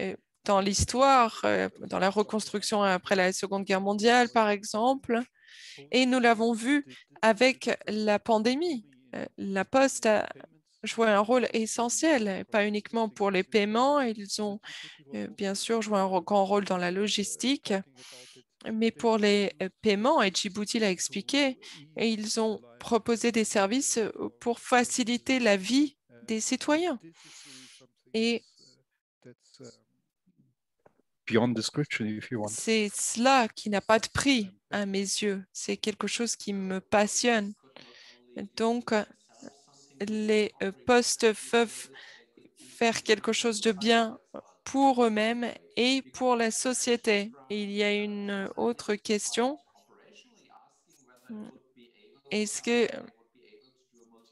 euh, dans l'histoire, euh, dans la reconstruction après la Seconde Guerre mondiale, par exemple. Et nous l'avons vu avec la pandémie. Euh, la Poste a joué un rôle essentiel, pas uniquement pour les paiements, ils ont euh, bien sûr joué un grand rôle dans la logistique, mais pour les euh, paiements, et Djibouti l'a expliqué, ils ont proposé des services pour faciliter la vie des citoyens. Et. C'est cela qui n'a pas de prix à mes yeux. C'est quelque chose qui me passionne. Donc, les euh, postes peuvent faire quelque chose de bien pour eux-mêmes et pour la société. Et il y a une autre question. Est-ce que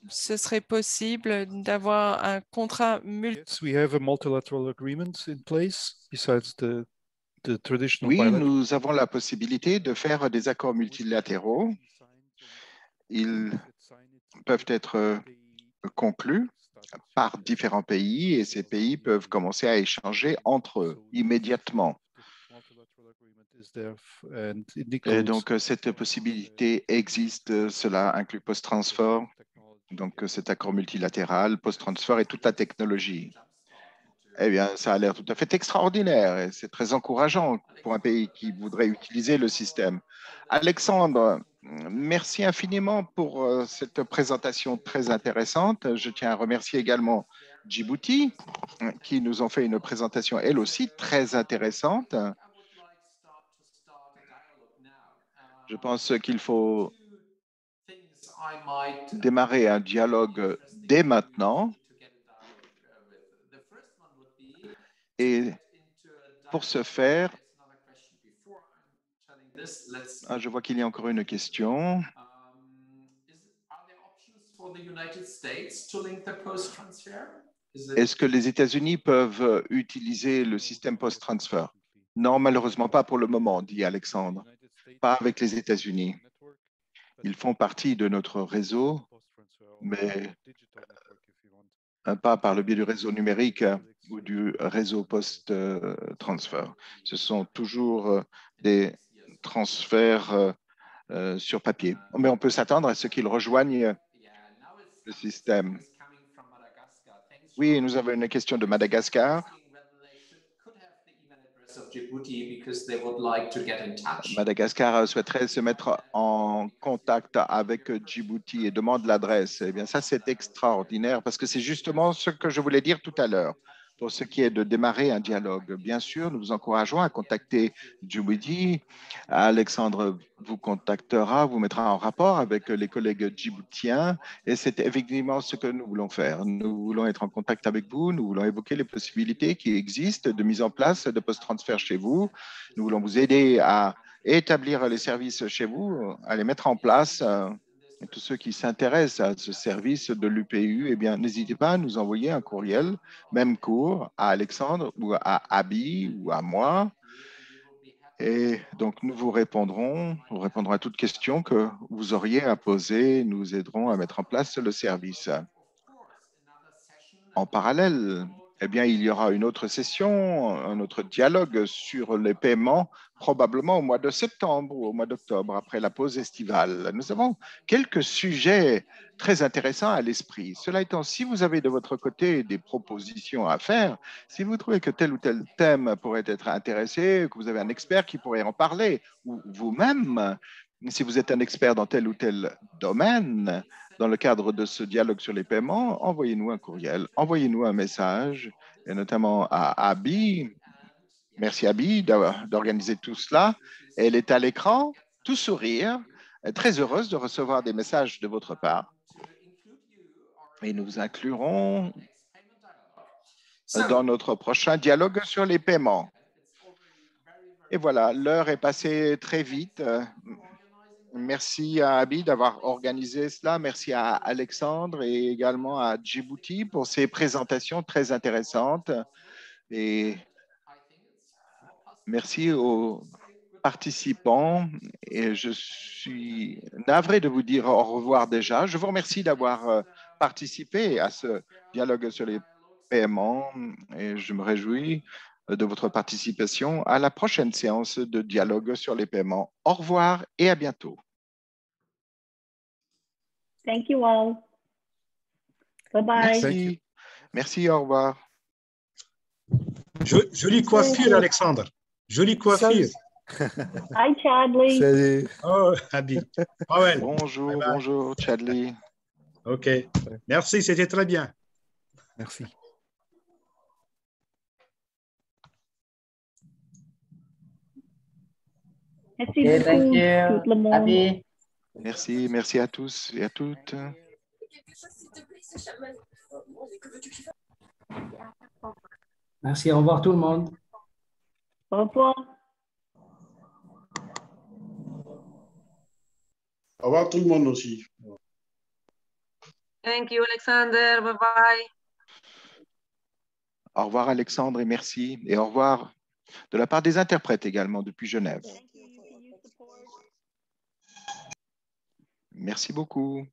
ce serait possible d'avoir un contrat multi Yes, we have a multilateral agreement in place besides the, the traditional Oui, bilateral. nous avons la possibilité de faire des accords multilatéraux. Ils peuvent être euh, conclus par différents pays et ces pays peuvent commencer à échanger entre eux immédiatement. Et donc, euh, cette possibilité existe. Cela inclut post-transfert, donc euh, cet accord multilatéral, post-transfert et toute la technologie. Eh bien, ça a l'air tout à fait extraordinaire et c'est très encourageant pour un pays qui voudrait utiliser le système. Alexandre, merci infiniment pour euh, cette présentation très intéressante. Je tiens à remercier également Djibouti, qui nous ont fait une présentation, elle aussi, très intéressante. Je pense qu'il faut démarrer un dialogue dès maintenant. Et pour ce faire, ah, je vois qu'il y a encore une question. Est-ce que les États-Unis peuvent utiliser le système post-transfert? Non, malheureusement pas pour le moment, dit Alexandre. Pas avec les États-Unis. Ils font partie de notre réseau, mais pas par le biais du réseau numérique ou du réseau post-transfert. Ce sont toujours euh, des transferts euh, euh, sur papier. Mais on peut s'attendre à ce qu'ils rejoignent le système. Oui, nous avons une question de Madagascar. Madagascar souhaiterait se mettre en contact avec Djibouti et demande l'adresse. Eh bien, ça, c'est extraordinaire parce que c'est justement ce que je voulais dire tout à l'heure. Pour ce qui est de démarrer un dialogue, bien sûr, nous vous encourageons à contacter Djibouti. Alexandre vous contactera, vous mettra en rapport avec les collègues djiboutiens et c'est effectivement ce que nous voulons faire. Nous voulons être en contact avec vous, nous voulons évoquer les possibilités qui existent de mise en place de post-transfert chez vous. Nous voulons vous aider à établir les services chez vous, à les mettre en place. Tous ceux qui s'intéressent à ce service de l'UPU, eh bien, n'hésitez pas à nous envoyer un courriel, même cours, à Alexandre ou à Abby ou à moi. Et donc, nous vous répondrons, nous répondrons à toute question que vous auriez à poser. Nous aiderons à mettre en place le service. En parallèle, eh bien, il y aura une autre session, un autre dialogue sur les paiements, probablement au mois de septembre ou au mois d'octobre, après la pause estivale. Nous avons quelques sujets très intéressants à l'esprit. Cela étant, si vous avez de votre côté des propositions à faire, si vous trouvez que tel ou tel thème pourrait être intéressé, que vous avez un expert qui pourrait en parler, ou vous-même, si vous êtes un expert dans tel ou tel domaine, dans le cadre de ce dialogue sur les paiements, envoyez-nous un courriel, envoyez-nous un message, et notamment à Abby. Merci Abby d'organiser tout cela. Elle est à l'écran, tout sourire, très heureuse de recevoir des messages de votre part. Et nous vous inclurons dans notre prochain dialogue sur les paiements. Et voilà, l'heure est passée très vite. Merci à Abby d'avoir organisé cela. Merci à Alexandre et également à Djibouti pour ces présentations très intéressantes. Et merci aux participants. Et je suis navré de vous dire au revoir déjà. Je vous remercie d'avoir euh, participé à ce dialogue sur les paiements et je me réjouis de votre participation à la prochaine séance de dialogue sur les paiements. Au revoir et à bientôt. Thank you all. Bye bye. Merci. Merci, au revoir. Jo- jolie coiffure, Alexandre. Jolie coiffure. Hi, Chadley. Salut. Oh, Abby. Bonjour, Bye bye. bonjour, Chadley. OK. Merci, c'était très bien. Merci. Merci Okay, beaucoup, thank you. tout le monde. Happy. Merci, merci à tous et à toutes. Merci, au revoir tout le monde. Au revoir. Au revoir tout le monde aussi. Thank you, Alexander. Bye bye. Au revoir Alexandre et merci. Et au revoir de la part des interprètes également depuis Genève. Merci beaucoup.